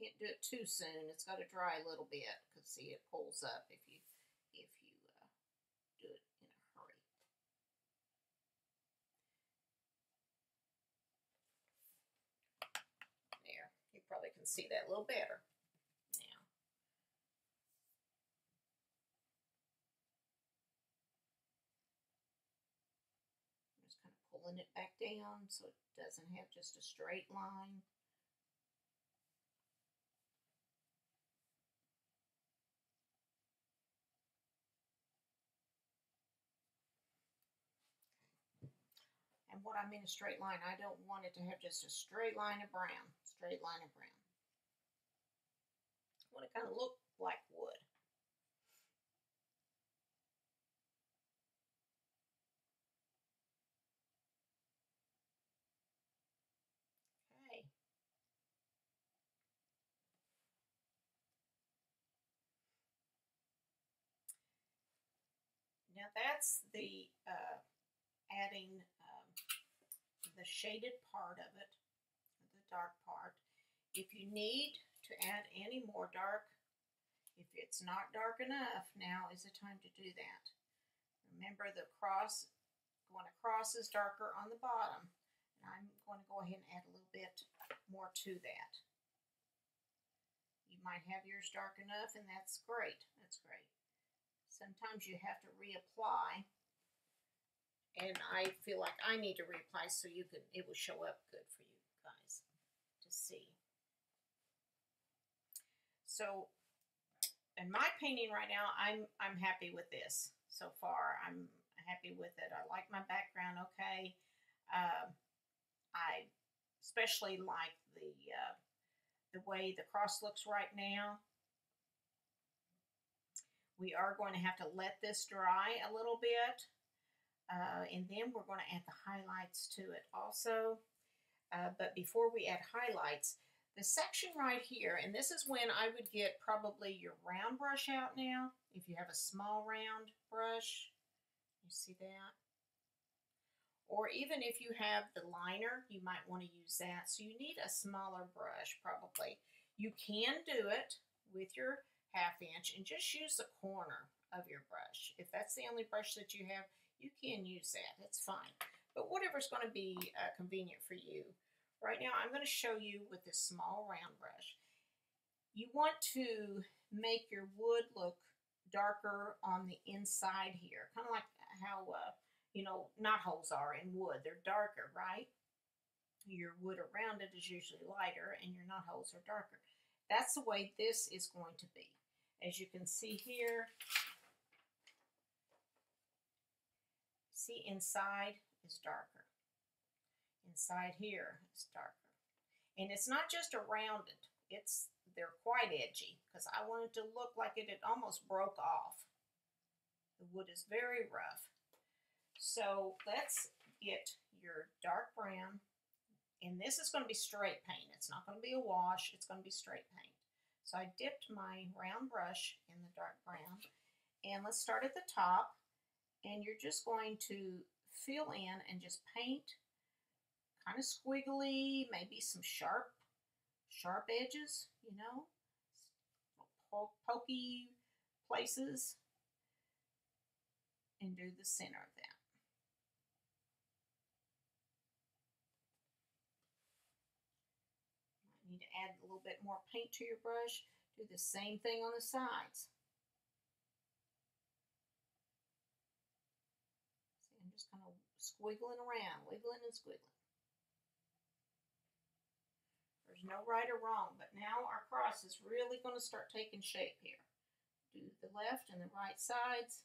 Can't do it too soon. It's got to dry a little bit because see it pulls up if you if you uh, do it in a hurry. There, you probably can see that a little better now. Just kind of pulling it back down so it doesn't have just a straight line. What I mean a straight line, I don't want it to have just a straight line of brown, straight line of brown. I want it kind of look like wood. Okay. Now that's the uh, adding the shaded part of it, the dark part. If you need to add any more dark, if it's not dark enough, now is the time to do that. Remember the cross, going across is darker on the bottom. And I'm going to go ahead and add a little bit more to that. You might have yours dark enough and that's great. That's great. Sometimes you have to reapply and I feel like I need to reapply so you can it will show up good for you guys to see. So in my painting right now, I'm I'm happy with this so far. I'm happy with it. I like my background okay. Um, I especially like the uh, the way the cross looks right now. We are going to have to let this dry a little bit. Uh, and then we're going to add the highlights to it also. Uh, but before we add highlights, the section right here, and this is when I would get probably your round brush out now, if you have a small round brush. You see that? Or even if you have the liner, you might want to use that. So you need a smaller brush probably. You can do it with your half inch and just use the corner of your brush. If that's the only brush that you have, you can use that. It's fine. But whatever's going to be uh, convenient for you. Right now, I'm going to show you with this small round brush. You want to make your wood look darker on the inside here. Kind of like how, uh, you know, knot holes are in wood. They're darker, right? Your wood around it is usually lighter and your knot holes are darker. That's the way this is going to be. As you can see here, see inside is darker. Inside here is darker. And it's not just around it. It's they're quite edgy because I want it to look like it had almost broke off. The wood is very rough. So let's get your dark brown. And this is going to be straight paint. It's not going to be a wash. It's going to be straight paint. So I dipped my round brush in the dark brown. And let's start at the top. And you're just going to fill in and just paint kind of squiggly, maybe some sharp, sharp edges, you know, po pokey places. And do the center of that. need to add a little bit more paint to your brush. Do the same thing on the sides. Squiggling around, wiggling and squiggling. There's no right or wrong, but now our cross is really going to start taking shape here. Do the left and the right sides.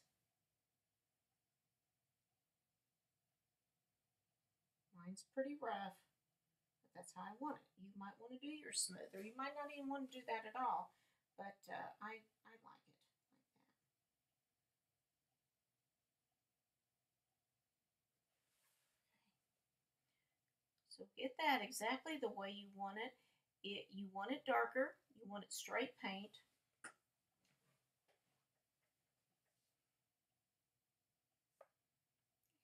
Mine's pretty rough, but that's how I want it. You might want to do your smooth, or you might not even want to do that at all, but uh, I, I like it like that. So get that exactly the way you want it. It you want it darker, you want it straight paint.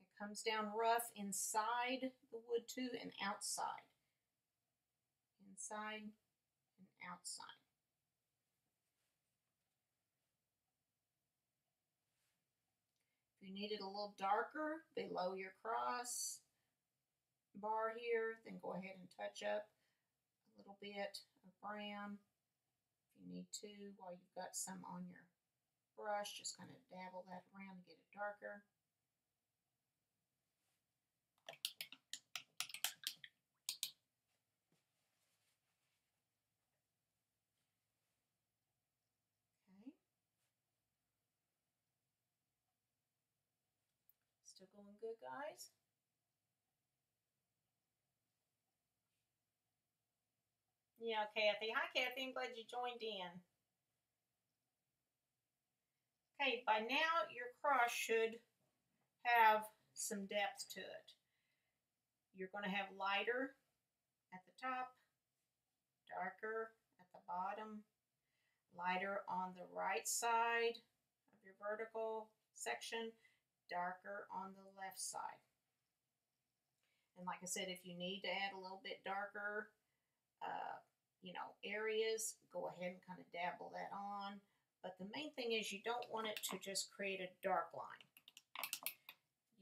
It comes down rough inside the wood too and outside. Inside and outside. If you need it a little darker below your cross, bar here, then go ahead and touch up a little bit of brown if you need to while you've got some on your brush. Just kind of dabble that around to get it darker. Okay. Still going good, guys? Yeah, Kathy. Hi, Kathy. I'm glad you joined in. Okay, by now your cross should have some depth to it. You're going to have lighter at the top, darker at the bottom, lighter on the right side of your vertical section, darker on the left side. And like I said, if you need to add a little bit darker, uh, you know, areas, go ahead and kind of dabble that on. But the main thing is you don't want it to just create a dark line.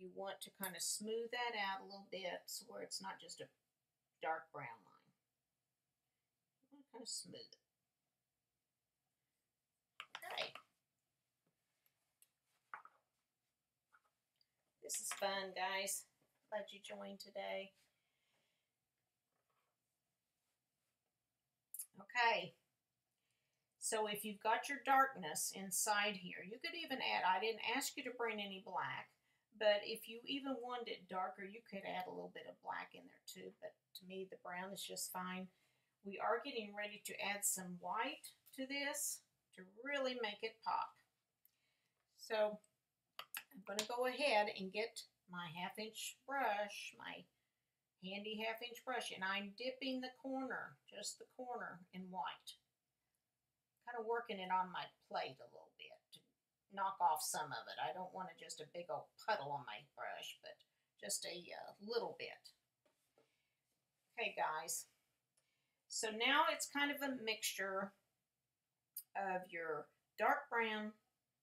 You want to kind of smooth that out a little bit so where it's not just a dark brown line. You want to kind of smooth it. Okay. This is fun, guys. Glad you joined today. Okay. So if you've got your darkness inside here, you could even add, I didn't ask you to bring any black, but if you even wanted it darker, you could add a little bit of black in there too, but to me the brown is just fine. We are getting ready to add some white to this to really make it pop. So I'm going to go ahead and get my half inch brush, my handy half inch brush, and I'm dipping the corner, just the corner in white kind of working it on my plate a little bit to knock off some of it. I don't want to just a big old puddle on my brush, but just a uh, little bit. Okay, guys. So now it's kind of a mixture of your dark brown,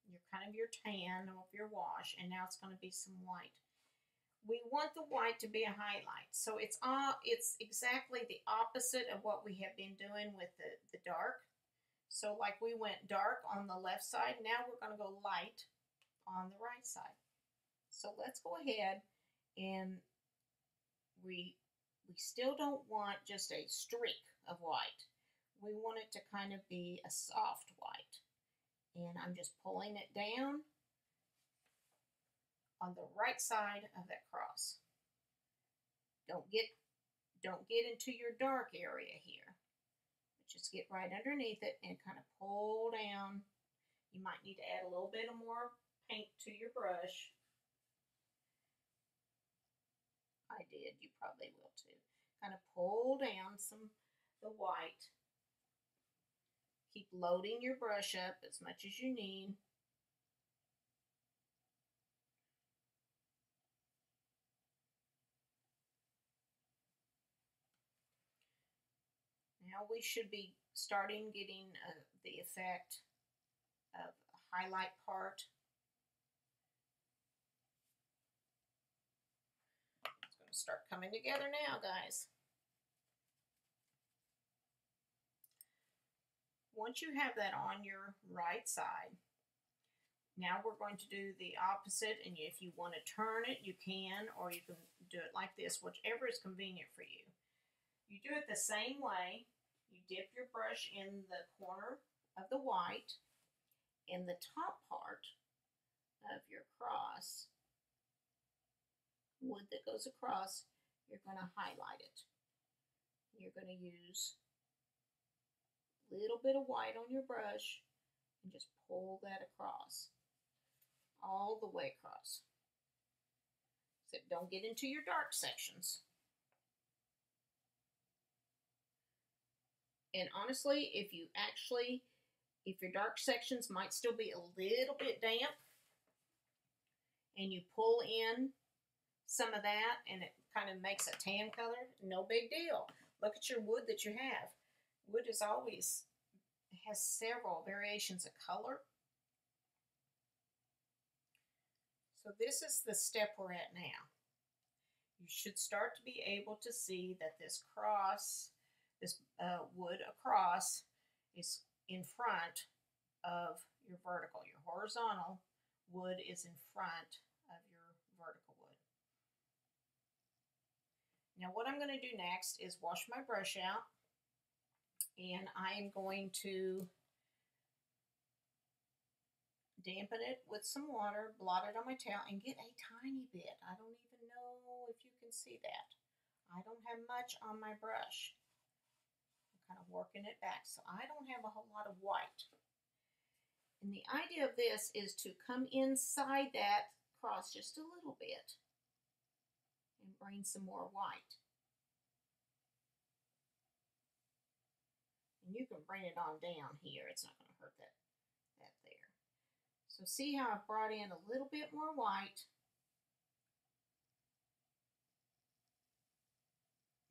your kind of your tan of your wash, and now it's going to be some white. We want the white to be a highlight. So it's all it's exactly the opposite of what we have been doing with the, the dark. So like we went dark on the left side, now we're going to go light on the right side. So let's go ahead and we we still don't want just a streak of white. We want it to kind of be a soft white. And I'm just pulling it down on the right side of that cross. Don't get don't get into your dark area here But just get right underneath it and kind of pull down. You might need to add a little bit of more paint to your brush. I did, you probably will too. Kind of pull down some the white. Keep loading your brush up as much as you need. We should be starting getting uh, the effect of highlight part. It's going to start coming together now, guys. Once you have that on your right side, now we're going to do the opposite, and if you want to turn it, you can, or you can do it like this, whichever is convenient for you. You do it the same way. Dip your brush in the corner of the white in the top part of your cross, wood that goes across, you're going to highlight it. You're going to use a little bit of white on your brush and just pull that across, all the way across. So don't get into your dark sections. And honestly, if you actually, if your dark sections might still be a little bit damp, and you pull in some of that and it kind of makes a tan color, no big deal. Look at your wood that you have. Wood is always has several variations of color. So this is the step we're at now. You should start to be able to see that this cross, this uh, wood across, is in front of your vertical. Your horizontal wood is in front of your vertical wood. Now what I'm going to do next is wash my brush out and I am going to dampen it with some water, blot it on my towel, and get a tiny bit. I don't even know if you can see that. I don't have much on my brush. Kind of working it back, so I don't have a whole lot of white. And the idea of this is to come inside that cross just a little bit and bring some more white. And you can bring it on down here. It's not going to hurt that, that there. So see how I've brought in a little bit more white.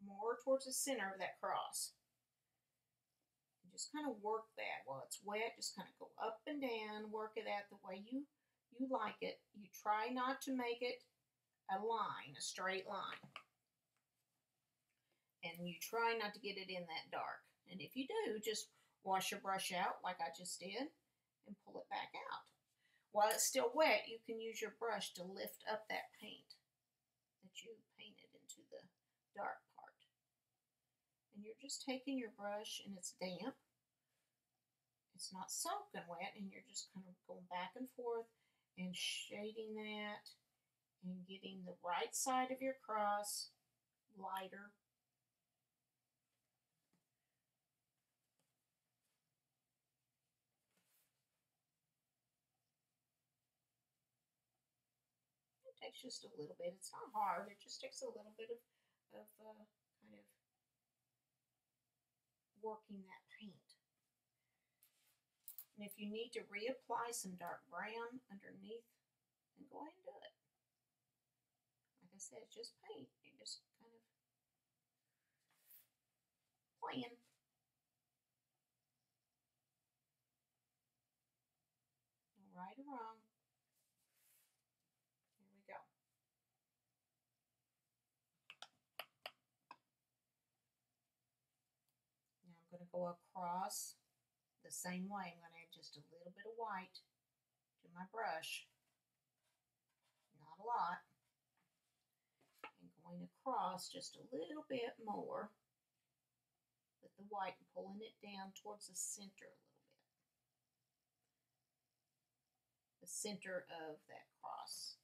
More towards the center of that cross. Just kind of work that while it's wet. Just kind of go up and down, work it out the way you, you like it. You try not to make it a line, a straight line. And you try not to get it in that dark. And if you do, just wash your brush out like I just did and pull it back out. While it's still wet, you can use your brush to lift up that paint that you painted into the dark part. And you're just taking your brush and it's damp. It's not soaking wet and you're just kind of going back and forth and shading that and getting the right side of your cross lighter It takes just a little bit. It's not hard. It just takes a little bit of, of uh, kind of working that. And if you need to reapply some dark brown underneath, then go ahead and do it. Like I said, it's just paint. You just kind of playing. right or wrong. Here we go. Now I'm going to go across the same way. I'm going to add just a little bit of white to my brush. Not a lot. And going across just a little bit more with the white and pulling it down towards the center a little bit. The center of that cross,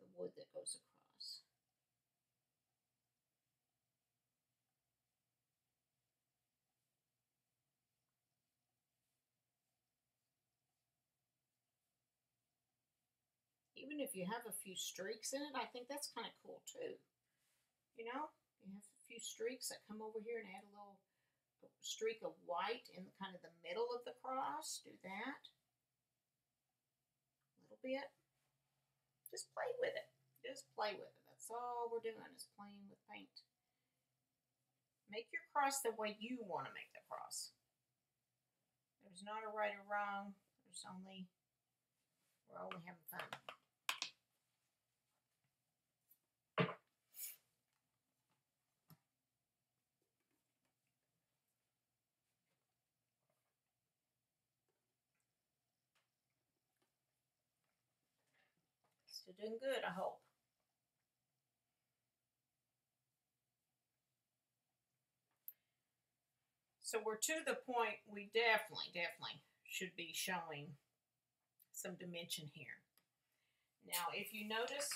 the wood that goes across. Even if you have a few streaks in it, I think that's kind of cool too. You know, you have a few streaks that come over here and add a little streak of white in kind of the middle of the cross. Do that. A little bit. Just play with it. Just play with it. That's all we're doing is playing with paint. Make your cross the way you want to make the cross. There's not a right or wrong. There's only, we're only having fun. Doing good, I hope. So we're to the point we definitely, definitely should be showing some dimension here. Now, if you notice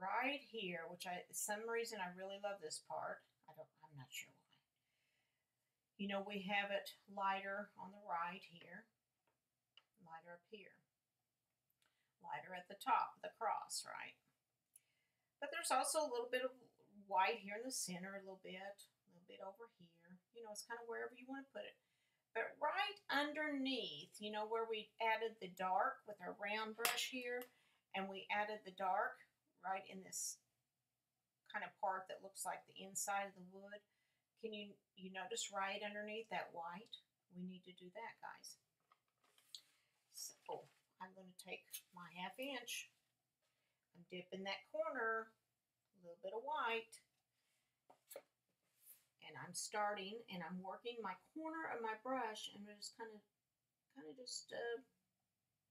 right here, which I, some reason I really love this part. I don't, I'm not sure why. You know, we have it lighter on the right here, lighter up here, lighter at the top, the cross, right? But there's also a little bit of white here in the center, a little bit, a little bit over here. You know, it's kind of wherever you want to put it. But right underneath, you know, where we added the dark with our round brush here, and we added the dark right in this kind of part that looks like the inside of the wood. Can you, you notice right underneath that white? We need to do that, guys. So oh, I'm going to take my half inch. I'm dipping that corner, a little bit of white. And I'm starting and I'm working my corner of my brush and I'm just kind of, kind of just uh,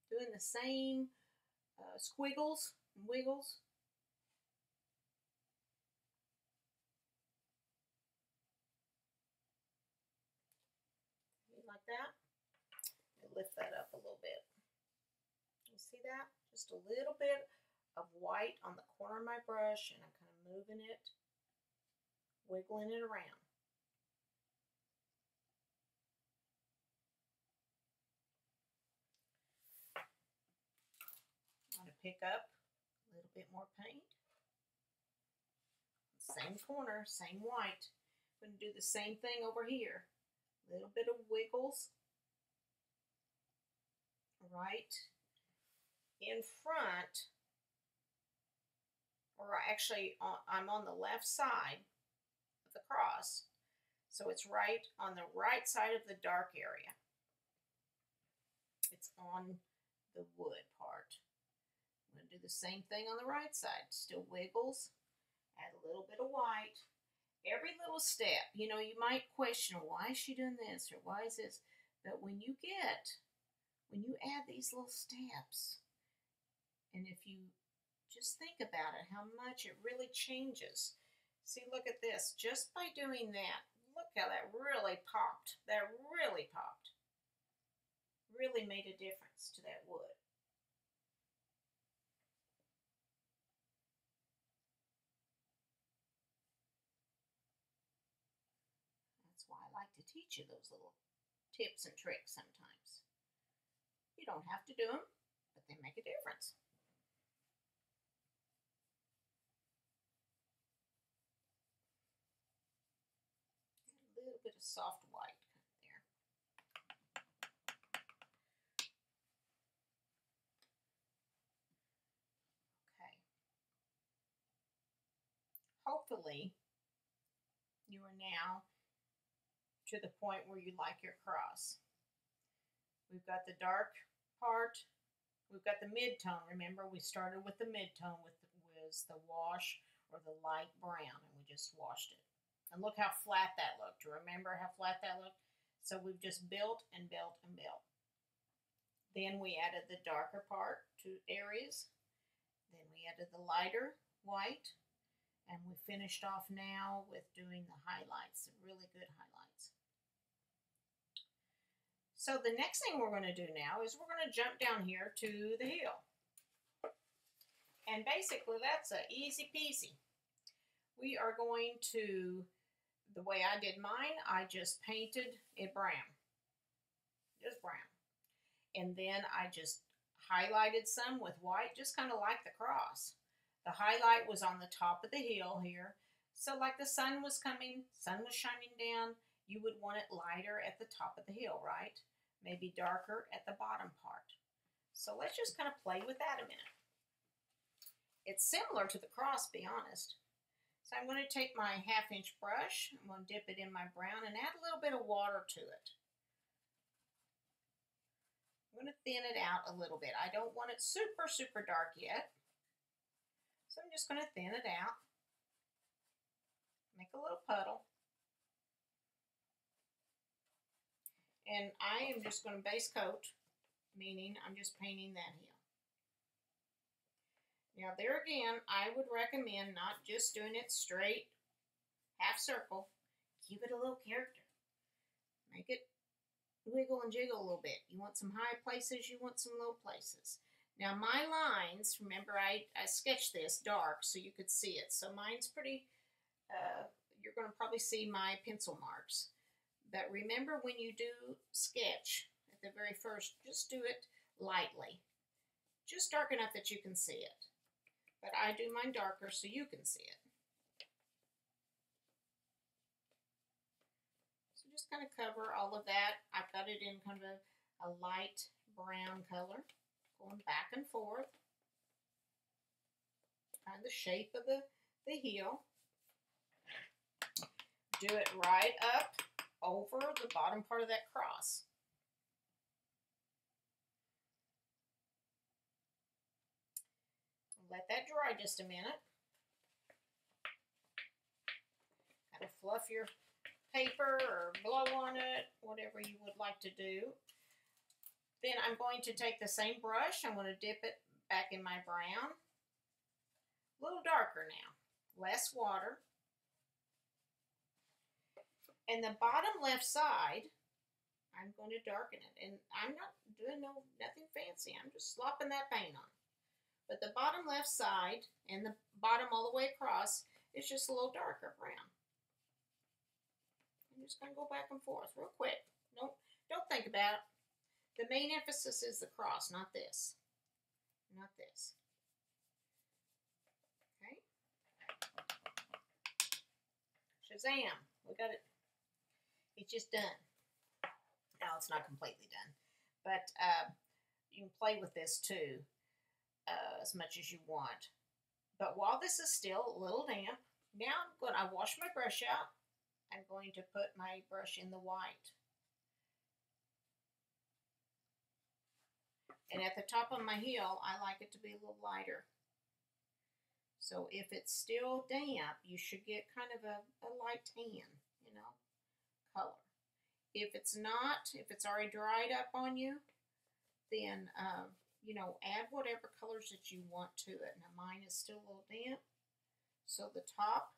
doing the same uh, squiggles and wiggles Like that. lift that up a little bit. You see that? Just a little bit of white on the corner of my brush and I'm kind of moving it, wiggling it around. I'm going to pick up a little bit more paint. Same corner, same white. I'm going to do the same thing over here A little bit of wiggles right in front or actually uh, I'm on the left side of the cross so it's right on the right side of the dark area it's on the wood part I'm going to do the same thing on the right side still wiggles add a little bit of white every little step. You know, you might question, why is she doing this or why is this? But when you get, when you add these little steps, and if you just think about it, how much it really changes. See, look at this. Just by doing that, look how that really popped. That really popped. Really made a difference to that wood. That's why I like to teach you those little tips and tricks sometimes. You don't have to do them, but they make a difference. A soft white there. Okay. Hopefully, you are now to the point where you like your cross. We've got the dark part. We've got the mid-tone. Remember, we started with the mid-tone with the, was the wash or the light brown, and we just washed it. And look how flat that looked. Remember how flat that looked? So we've just built and built and built. Then we added the darker part to areas. Then we added the lighter white. And we finished off now with doing the highlights, really good highlights. So the next thing we're going to do now is we're going to jump down here to the heel. And basically that's a easy peasy. We are going to, the way I did mine, I just painted it brown. Just brown. And then I just highlighted some with white, just kind of like the cross. The highlight was on the top of the heel here. So like the sun was coming, sun was shining down, you would want it lighter at the top of the heel, right? maybe darker at the bottom part. So let's just kind of play with that a minute. It's similar to the cross, be honest. So I'm going to take my half inch brush, I'm going to dip it in my brown and add a little bit of water to it. I'm going to thin it out a little bit. I don't want it super, super dark yet. So I'm just going to thin it out. Make a little puddle. And I am just going to base coat, meaning I'm just painting that heel. Now there again, I would recommend not just doing it straight, half circle. give it a little character. Make it wiggle and jiggle a little bit. You want some high places, you want some low places. Now my lines, remember I, I sketched this dark so you could see it. So mine's pretty, uh, you're going to probably see my pencil marks. But remember when you do sketch at the very first, just do it lightly. Just dark enough that you can see it. But I do mine darker so you can see it. So just kind of cover all of that. I've got it in kind of a, a light brown color, going back and forth. Find the shape of the, the heel. Do it right up over the bottom part of that cross. Let that dry just a minute. Kind of fluff your paper or blow on it, whatever you would like to do. Then I'm going to take the same brush, I'm going to dip it back in my brown. A little darker now, less water. And the bottom left side, I'm going to darken it. And I'm not doing no nothing fancy. I'm just slopping that paint on. But the bottom left side and the bottom all the way across is just a little darker brown. I'm just going to go back and forth real quick. Don't, don't think about it. The main emphasis is the cross, not this. Not this. Okay. Shazam. We got it. It's just done. Now it's not completely done. But uh, you can play with this too uh, as much as you want. But while this is still a little damp, now I'm going to wash my brush out. I'm going to put my brush in the white. And at the top of my heel, I like it to be a little lighter. So if it's still damp, you should get kind of a, a light tan, you know, color. If it's not, if it's already dried up on you, then um, you know, add whatever colors that you want to it. Now mine is still a little damp, so the top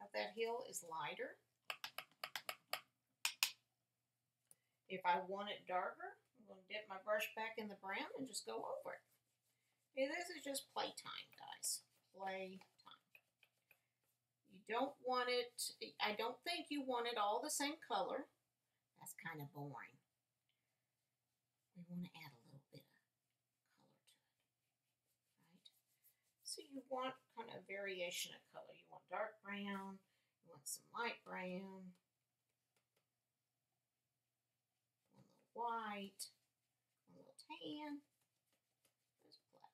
of that hill is lighter. If I want it darker, I'm going to dip my brush back in the brown and just go over it. This is just playtime, guys. Playtime. You don't want it, I don't think you want it all the same color. That's kind of boring. We want to add a So you want kind of variation of color. You want dark brown, you want some light brown, one little white, one little tan. There's black.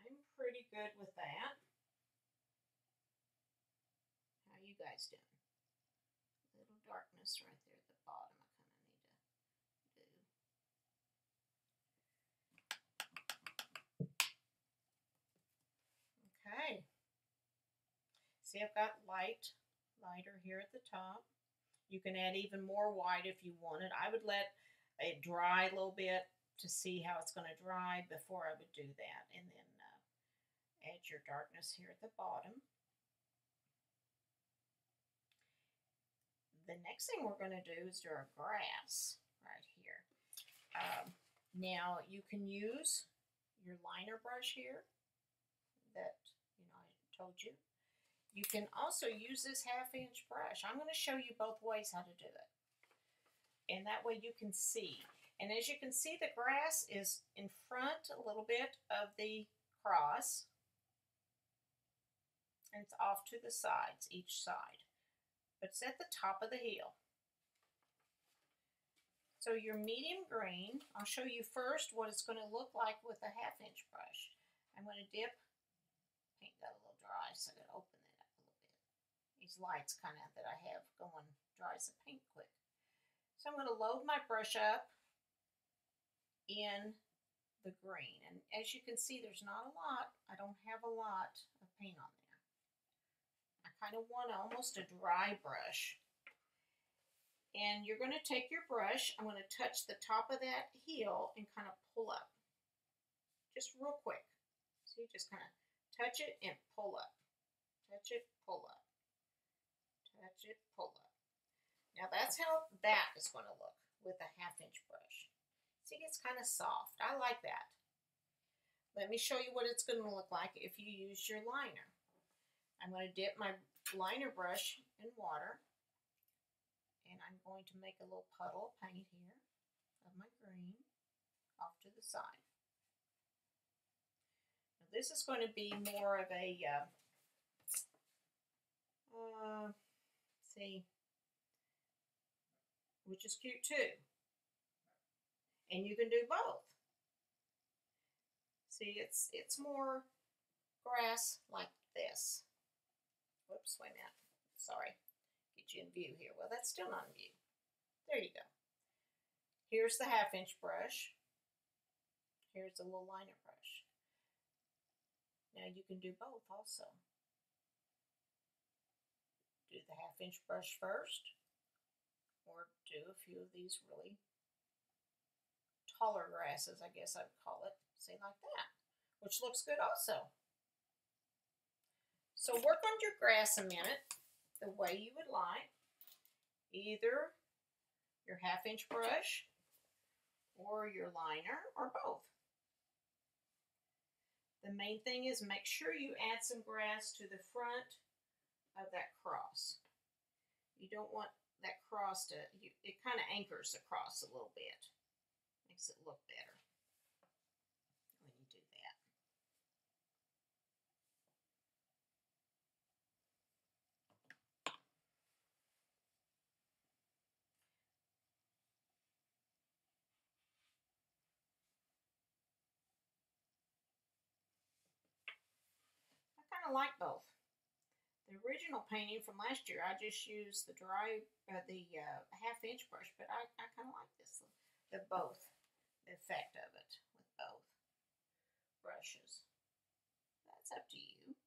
I'm pretty good with that. How you guys doing? Little darkness right there at the bottom I kind of need to do. Okay. See, I've got light, lighter here at the top. You can add even more white if you wanted. I would let it dry a little bit to see how it's going to dry before I would do that. And then uh, add your darkness here at the bottom. the next thing we're going to do is do our grass right here. Um, now you can use your liner brush here that you know I told you. You can also use this half inch brush. I'm going to show you both ways how to do it. And that way you can see. And as you can see, the grass is in front a little bit of the cross. And it's off to the sides, each side but it's at the top of the heel. So your medium green, I'll show you first what it's going to look like with a half inch brush. I'm going to dip, paint got a little dry so I got to open it up a little bit. These lights kind of that I have going dries the paint quick. So I'm going to load my brush up in the green. And as you can see, there's not a lot. I don't have a lot of paint on there I kind of want almost a dry brush. And you're going to take your brush, I'm going to touch the top of that heel and kind of pull up. just real quick. See, just kind of touch it and pull up. Touch it, pull up. It, pull up. Now that's how that is going to look with a half inch brush. See, it's kind of soft. I like that. Let me show you what it's going to look like if you use your liner. I'm going to dip my liner brush in water and I'm going to make a little puddle of paint here of my green off to the side. Now this is going to be more of a, uh, uh, see, which is cute too. And you can do both. See, it's it's more grass like this. Whoops, wait a minute. Sorry. Get you in view here. Well, that's still not in view. There you go. Here's the half inch brush. Here's the little liner brush. Now you can do both also. Do the half inch brush first or do a few of these really taller grasses, I guess I would call it, say like that, which looks good also. So work on your grass a minute the way you would like, either your half inch brush or your liner or both. The main thing is make sure you add some grass to the front of that cross. You don't want that cross to, you, it kind of anchors the cross a little bit. Makes it look better. When you do that. I kind of like both. The original painting from last year, I just used the dry, uh, the uh, half inch brush, but I, I kind of like this, the, the both, the effect of it with both brushes. That's up to you.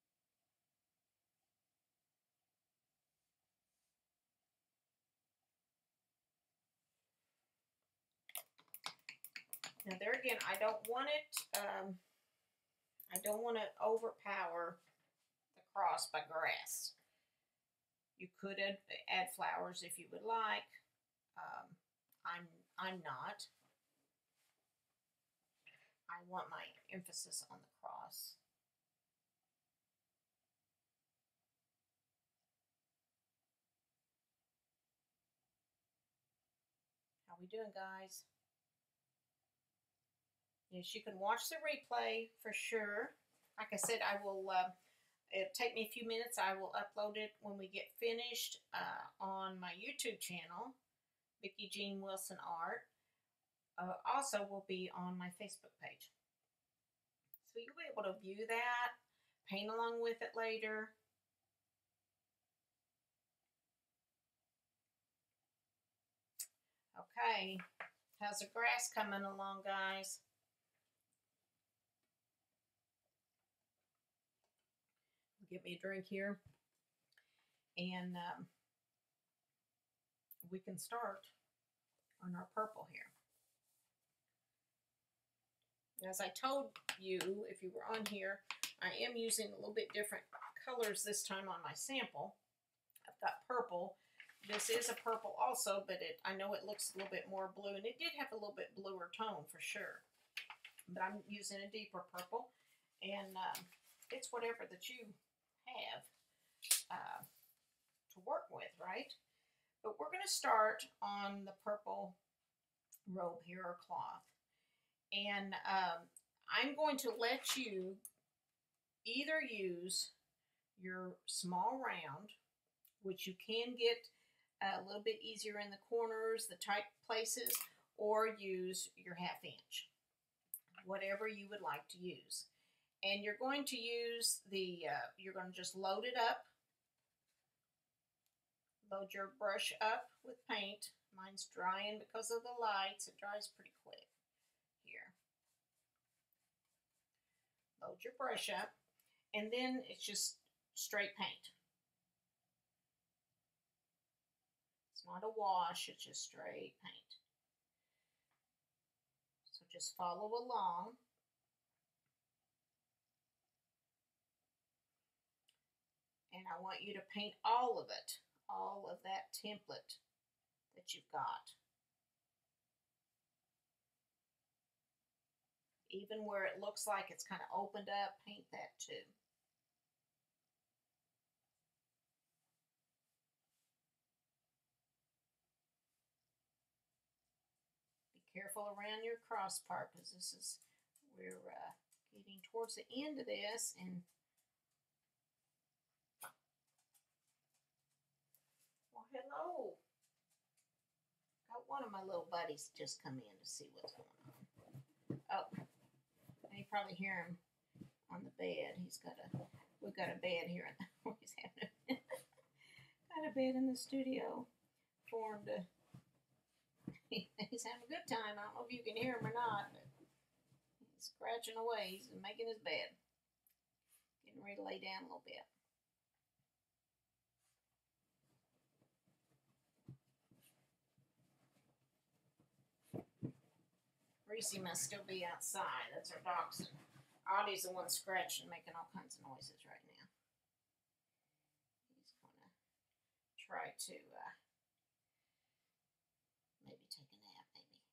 Now there again, I don't want it, um, I don't want to overpower cross by grass. You could add, add flowers if you would like. Um, I'm I'm not. I want my emphasis on the cross. How we doing, guys? Yes, you can watch the replay for sure. Like I said, I will uh, It'll take me a few minutes. I will upload it when we get finished uh, on my YouTube channel, Vicki Jean Wilson Art. Uh, also will be on my Facebook page. So you'll be able to view that, paint along with it later. Okay, how's the grass coming along, guys? Get me a drink here. And um, we can start on our purple here. As I told you, if you were on here, I am using a little bit different colors this time on my sample. I've got purple. This is a purple also, but it I know it looks a little bit more blue, and it did have a little bit bluer tone for sure. But I'm using a deeper purple, and um, it's whatever that you have uh, to work with, right? But we're going to start on the purple robe here or cloth. And um, I'm going to let you either use your small round, which you can get a little bit easier in the corners, the tight places, or use your half inch, whatever you would like to use and you're going to use the, uh, you're going to just load it up. Load your brush up with paint. Mine's drying because of the lights. It dries pretty quick here. Load your brush up. And then it's just straight paint. It's not a wash, it's just straight paint. So just follow along. I want you to paint all of it, all of that template that you've got. Even where it looks like it's kind of opened up, paint that too. Be careful around your cross part because this is, we're uh, getting towards the end of this and hello got one of my little buddies just come in to see what's going on oh you probably hear him on the bed he's got a we've got a bed here in the [laughs] he's having a, got a bed in the studio for him to [laughs] he's having a good time i don't know if you can hear him or not but He's scratching away. He's making his bed. Getting ready to lay down a little bit. Reese must still be outside. That's our dachshund. Audie's the one scratching, and making all kinds of noises right now. He's going to try to uh, maybe take a nap, maybe.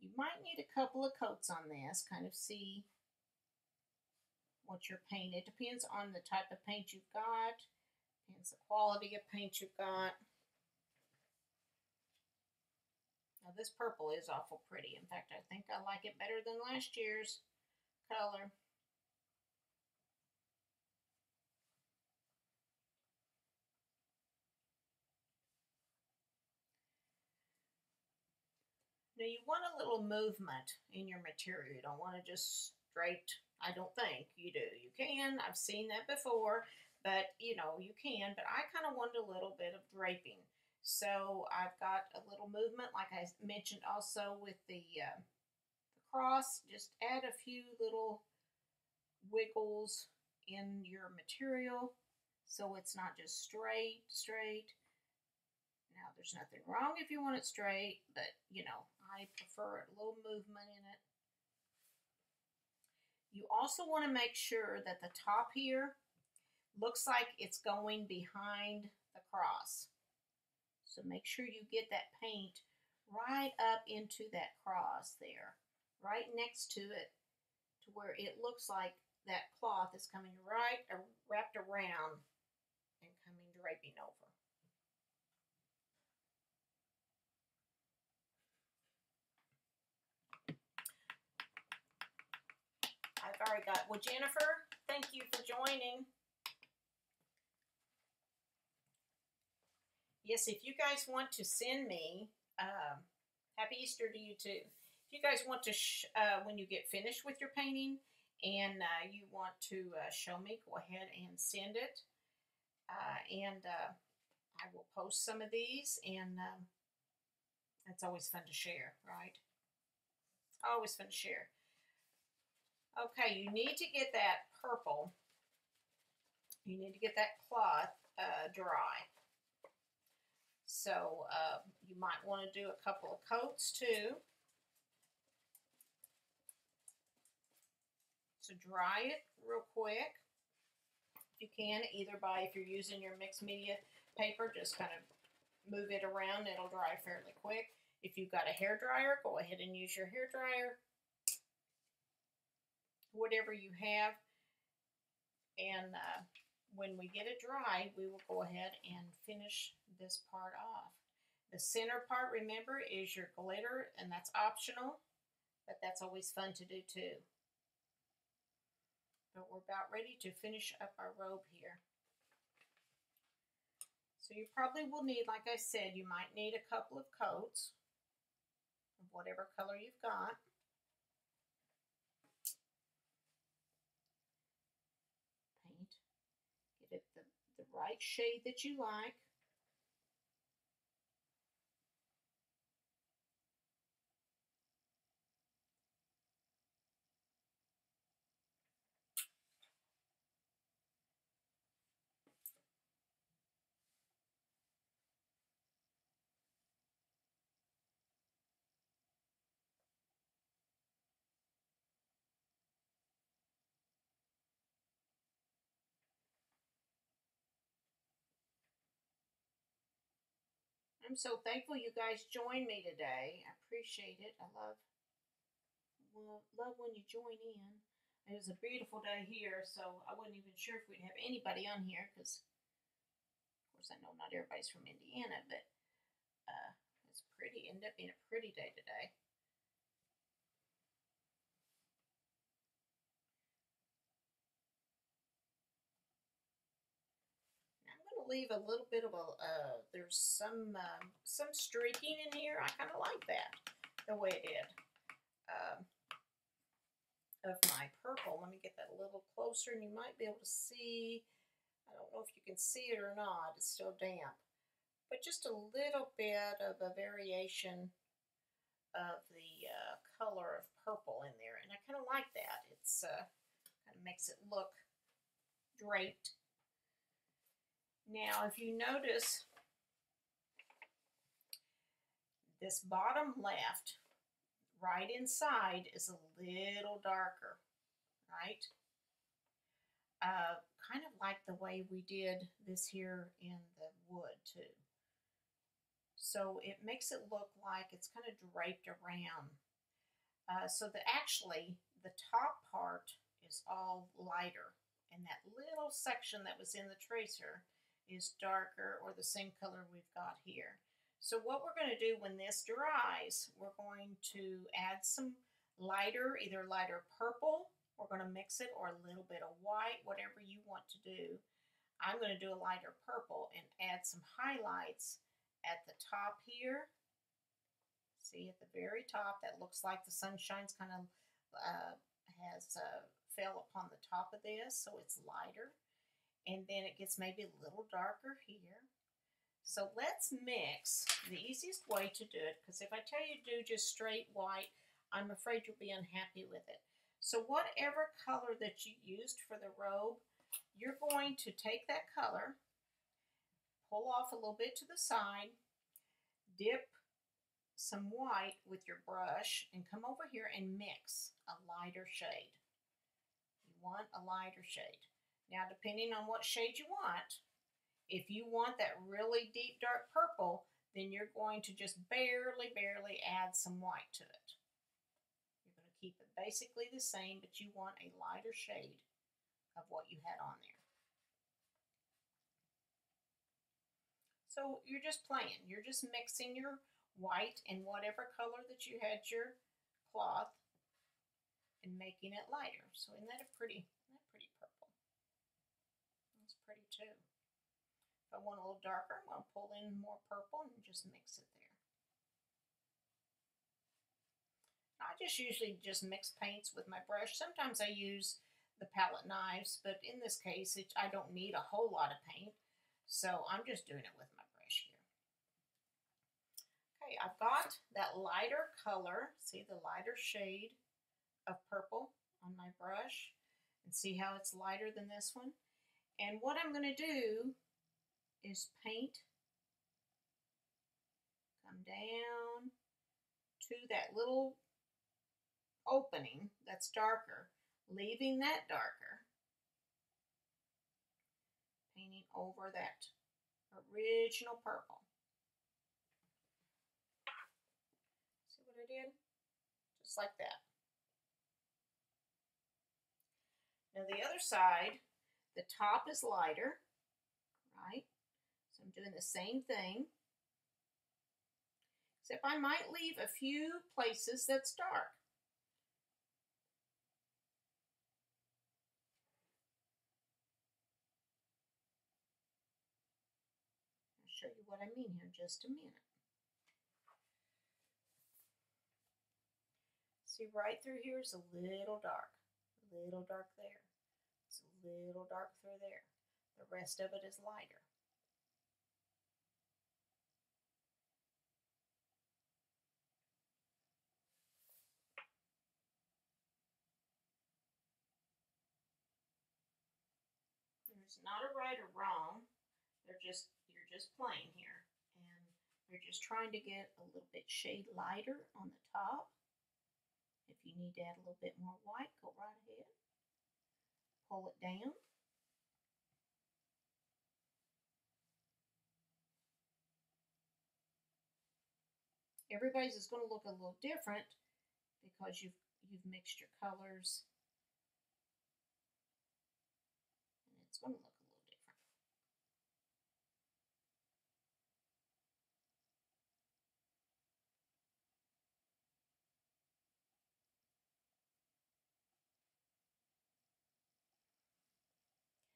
You might need a couple of coats on this, kind of see what you're painting. It depends on the type of paint you've got, depends the quality of paint you've got. Now this purple is awful pretty. In fact, I think I like it better than last year's color. Now you want a little movement in your material. You don't want to just straight, I don't think you do. You can, I've seen that before, but you know, you can, but I kind of want a little bit of draping. So I've got a little movement, like I mentioned also with the, uh, the cross, just add a few little wiggles in your material so it's not just straight, straight. Now, there's nothing wrong if you want it straight, but you know, I prefer a little movement in it. You also want to make sure that the top here looks like it's going behind the cross. So make sure you get that paint right up into that cross there, right next to it, to where it looks like that cloth is coming right wrapped around and coming draping over. I've already got, well, Jennifer, thank you for joining. Yes, if you guys want to send me, um, happy Easter to you too. If you guys want to, uh, when you get finished with your painting and uh, you want to uh, show me, go ahead and send it. Uh, and uh, I will post some of these and um, it's always fun to share, right? Always fun to share. Okay, you need to get that purple. You need to get that cloth uh, dry. So uh, you might want to do a couple of coats too. So dry it real quick. You can, either by, if you're using your mixed media paper, just kind of move it around. It'll dry fairly quick. If you've got a hair dryer, go ahead and use your hair dryer whatever you have. And uh, when we get it dry, we will go ahead and finish this part off. The center part, remember, is your glitter, and that's optional, but that's always fun to do too. But we're about ready to finish up our robe here. So you probably will need, like I said, you might need a couple of coats of whatever color you've got. Right shade that you like. I'm so thankful you guys joined me today. I appreciate it. I love well, love when you join in. It was a beautiful day here, so I wasn't even sure if we'd have anybody on here because, of course, I know not everybody's from Indiana, but uh, it's pretty. Ended up being a pretty day today. Leave a little bit of a, uh, there's some, um, some streaking in here. I kind of like that, the way it did. Um, of my purple. Let me get that a little closer and you might be able to see, I don't know if you can see it or not, it's still damp, but just a little bit of a variation of the uh, color of purple in there. And I kind of like that. It's uh, kind of makes it look draped now, if you notice, this bottom left, right inside, is a little darker, right? Uh, kind of like the way we did this here in the wood, too. So it makes it look like it's kind of draped around. Uh, so that actually, the top part is all lighter. And that little section that was in the tracer is darker or the same color we've got here. So what we're going to do when this dries, we're going to add some lighter, either lighter purple, we're going to mix it, or a little bit of white, whatever you want to do. I'm going to do a lighter purple and add some highlights at the top here. See at the very top, that looks like the sunshine's kind of uh, has uh, fell upon the top of this, so it's lighter and then it gets maybe a little darker here. So let's mix the easiest way to do it, because if I tell you to do just straight white, I'm afraid you'll be unhappy with it. So whatever color that you used for the robe, you're going to take that color, pull off a little bit to the side, dip some white with your brush, and come over here and mix a lighter shade. You want a lighter shade. Now, depending on what shade you want, if you want that really deep dark purple, then you're going to just barely, barely add some white to it. You're going to keep it basically the same, but you want a lighter shade of what you had on there. So you're just playing. You're just mixing your white and whatever color that you had your cloth and making it lighter. So isn't that a pretty too. If I want a little darker, I'm going to pull in more purple and just mix it there. I just usually just mix paints with my brush. Sometimes I use the palette knives, but in this case, it, I don't need a whole lot of paint. So I'm just doing it with my brush here. Okay, I've got that lighter color. See the lighter shade of purple on my brush. And see how it's lighter than this one? And what I'm going to do is paint, come down to that little opening that's darker, leaving that darker, painting over that original purple. See what I did? Just like that. Now the other side, the top is lighter, right? So I'm doing the same thing. Except I might leave a few places that's dark. I'll show you what I mean here in just a minute. See, right through here is a little dark, a little dark there. Little dark through there. The rest of it is lighter. There's not a right or wrong. They're just, you're just playing here. And you're just trying to get a little bit shade lighter on the top. If you need to add a little bit more white, go right ahead pull it down. everybody's is going to look a little different because you've you've mixed your colors. And it's going to look a little different.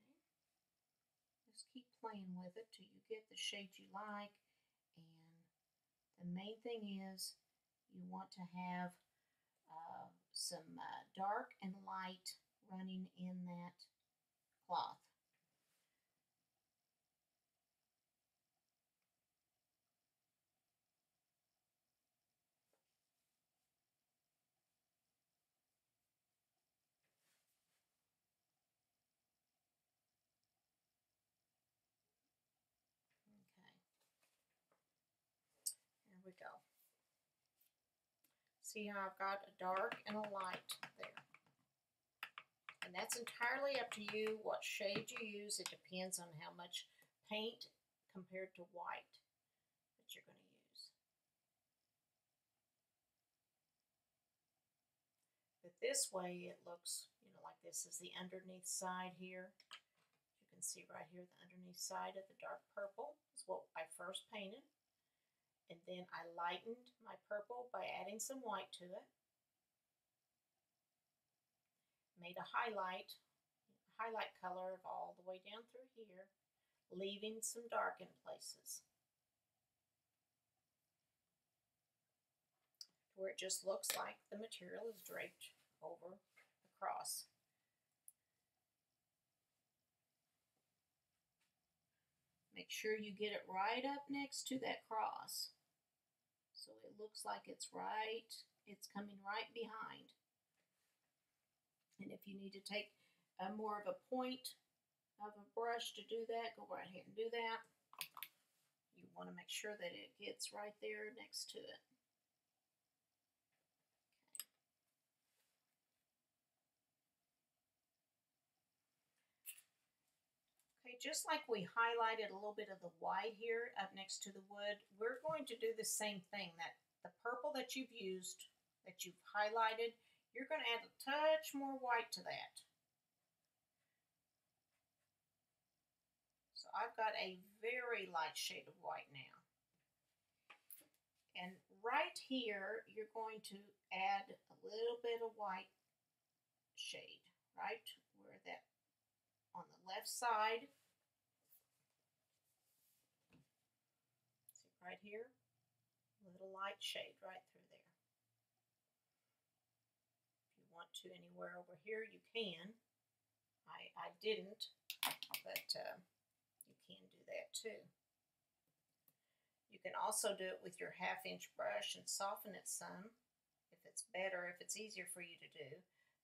Okay. Just keep playing with it till you get the shade you like. And the main thing is you want to have uh, some uh, dark and light running in that cloth. Okay. There we go. See how I've got a dark and a light there. And that's entirely up to you what shade you use. It depends on how much paint compared to white that you're going to use. But this way it looks, you know, like this is the underneath side here. You can see right here the underneath side of the dark purple is what I first painted. And then I lightened my purple by adding some white to it. Made a highlight, highlight color all the way down through here, leaving some dark in places. Where it just looks like the material is draped over across. Make sure you get it right up next to that cross. So it looks like it's right, it's coming right behind. And if you need to take a more of a point of a brush to do that, go right ahead and do that. You want to make sure that it gets right there next to it. Just like we highlighted a little bit of the white here up next to the wood, we're going to do the same thing. That the purple that you've used, that you've highlighted, you're going to add a touch more white to that. So I've got a very light shade of white now. And right here, you're going to add a little bit of white shade, right where that on the left side. Right here, a little light shade right through there. If you want to anywhere over here, you can. I, I didn't, but uh, you can do that too. You can also do it with your half inch brush and soften it some if it's better, if it's easier for you to do.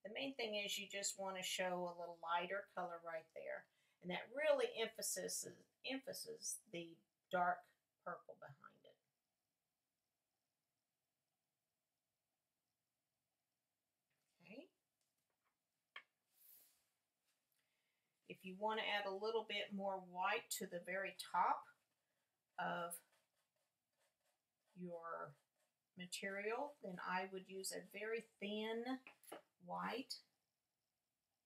The main thing is you just want to show a little lighter color right there. And that really emphasizes, emphasizes the dark purple behind it. Okay. If you want to add a little bit more white to the very top of your material, then I would use a very thin white.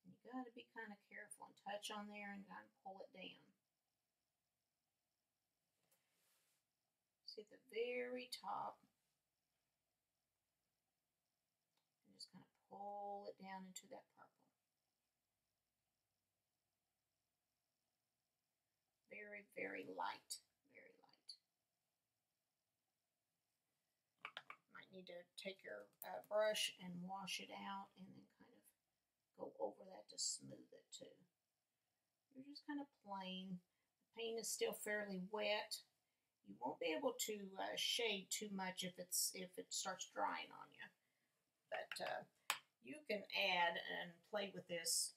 You got to be kind of careful and touch on there and kind of pull it down. See at the very top. And just kind of pull it down into that purple. Very, very light. Very light. Might need to take your uh, brush and wash it out and then kind of go over that to smooth it too. You're just kind of plain. The paint is still fairly wet. You won't be able to uh, shade too much if it's if it starts drying on you. But uh, you can add and play with this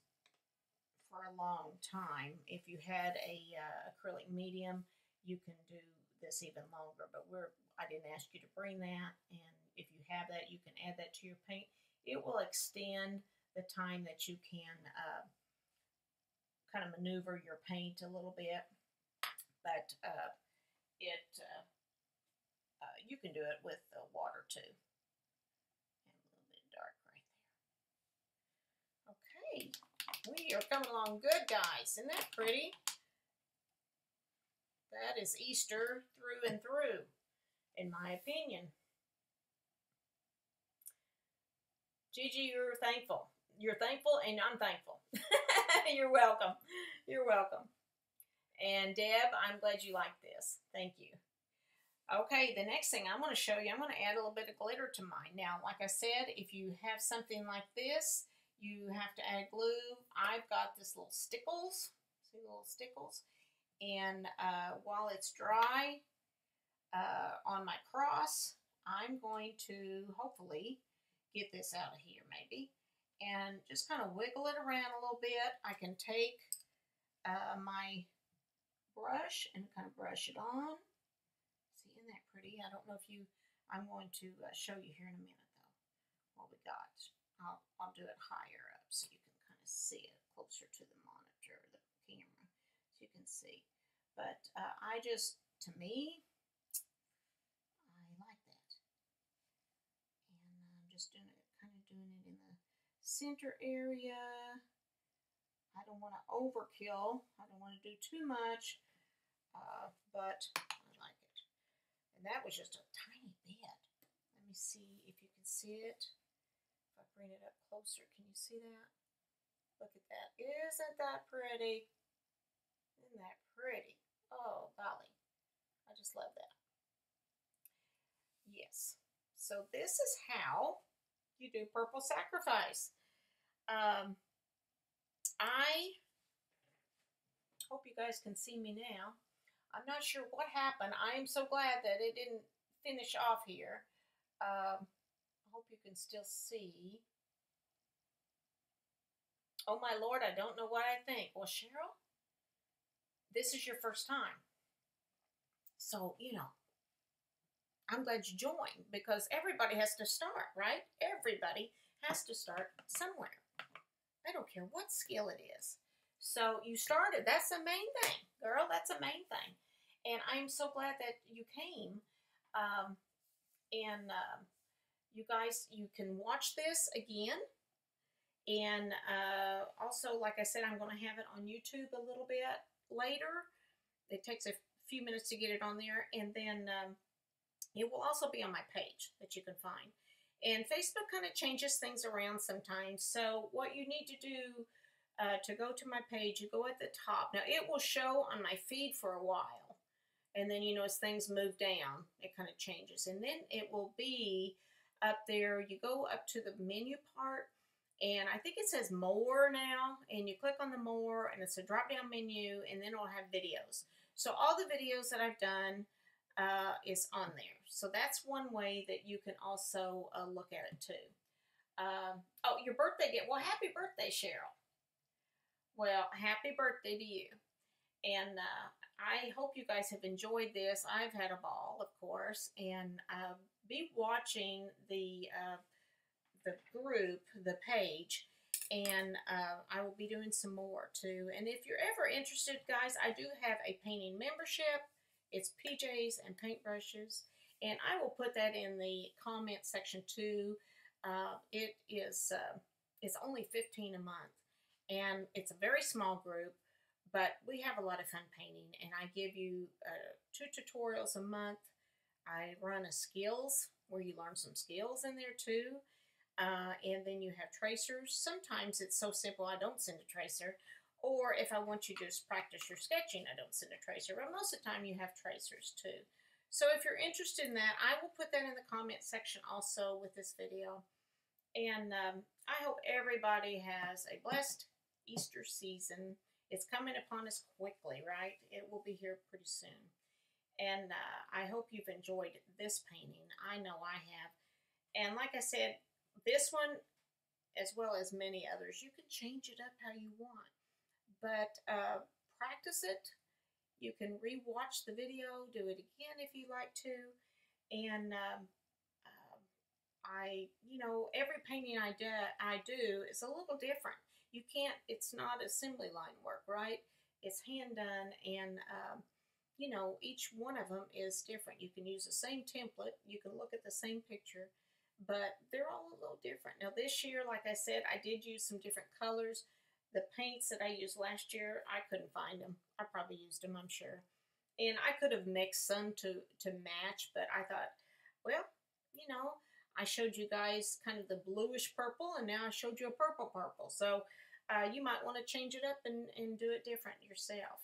for a long time. If you had a uh, acrylic medium, you can do this even longer. But we're I didn't ask you to bring that, and if you have that, you can add that to your paint. It will extend the time that you can uh, kind of maneuver your paint a little bit. But uh, it uh, uh, you can do it with the water too. And a little bit dark right there. Okay, we are coming along good, guys. Isn't that pretty? That is Easter through and through, in my opinion. Gigi, you're thankful. You're thankful, and I'm thankful. [laughs] you're welcome. You're welcome. And Deb, I'm glad you like this. Thank you. Okay, the next thing I'm going to show you, I'm going to add a little bit of glitter to mine. Now, like I said, if you have something like this, you have to add glue. I've got this little stickles. See the little stickles? And uh, while it's dry uh, on my cross, I'm going to hopefully get this out of here maybe and just kind of wiggle it around a little bit. I can take uh, my brush and kind of brush it on isn't that pretty? I don't know if you, I'm going to uh, show you here in a minute though, what we got. I'll, I'll do it higher up so you can kind of see it closer to the monitor, or the camera, so you can see. But uh, I just, to me, I like that. And I'm just doing it, kind of doing it in the center area. I don't want to overkill. I don't want to do too much, uh, but I like it. and that was just a tiny bit. Let me see if you can see it. If I bring it up closer, can you see that? Look at that. Isn't that pretty? Isn't that pretty? Oh, golly. I just love that. Yes. So this is how you do purple sacrifice. Um, I hope you guys can see me now. I'm not sure what happened. I am so glad that it didn't finish off here. Um, I hope you can still see. Oh my lord, I don't know what I think. Well, Cheryl, this is your first time. So, you know, I'm glad you joined because everybody has to start, right? Everybody has to start somewhere. I don't care what skill it is. So you started. That's the main thing, girl. That's the main thing. And I'm so glad that you came. Um, and um, you guys, you can watch this again. And uh, also, like I said, I'm going to have it on YouTube a little bit later. It takes a few minutes to get it on there. And then um, it will also be on my page that you can find. And Facebook kind of changes things around sometimes. So, what you need to do uh, to go to my page, you go at the top. Now, it will show on my feed for a while. And then, you know, as things move down, it kind of changes. And then it will be up there. You go up to the menu part, and I think it says more now. And you click on the more, and it's a drop down menu, and then it'll have videos. So, all the videos that I've done uh, is on there. So, that's one way that you can also uh, look at it too. Um, oh, your birthday gift. Well, happy birthday, Cheryl. Well, happy birthday to you. And uh, I hope you guys have enjoyed this. I've had a ball, of course, and uh, be watching the uh, the group, the page, and uh, I will be doing some more too. And if you're ever interested, guys, I do have a painting membership. It's PJs and paintbrushes, and I will put that in the comment section too. Uh, it is uh, it's only 15 a month and it's a very small group, but we have a lot of fun painting. And I give you uh, two tutorials a month. I run a skills where you learn some skills in there too. Uh, and then you have tracers. Sometimes it's so simple I don't send a tracer. Or if I want you to just practice your sketching, I don't send a tracer. But most of the time you have tracers too. So if you're interested in that, I will put that in the comment section also with this video. And um, I hope everybody has a blessed Easter season. It's coming upon us quickly, right? It will be here pretty soon. And uh, I hope you've enjoyed this painting. I know I have. And like I said, this one, as well as many others, you can change it up how you want. But uh, practice it. You can re-watch the video, do it again if you like to. And um, uh, I, you know, every painting I do, I do is a little different you can't, it's not assembly line work, right? It's hand done, and um, you know, each one of them is different. You can use the same template, you can look at the same picture, but they're all a little different. Now, this year, like I said, I did use some different colors. The paints that I used last year, I couldn't find them. I probably used them, I'm sure. And I could have mixed some to, to match, but I thought, well, you know, I showed you guys kind of the bluish purple, and now I showed you a purple purple. So uh, you might want to change it up and, and do it different yourself.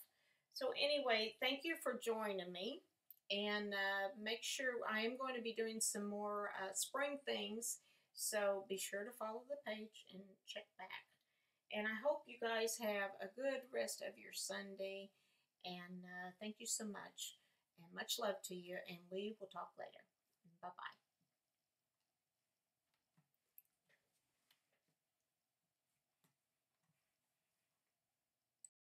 So anyway, thank you for joining me. And uh, make sure I am going to be doing some more uh, spring things. So be sure to follow the page and check back. And I hope you guys have a good rest of your Sunday. And uh, thank you so much. And much love to you. And we will talk later. Bye bye.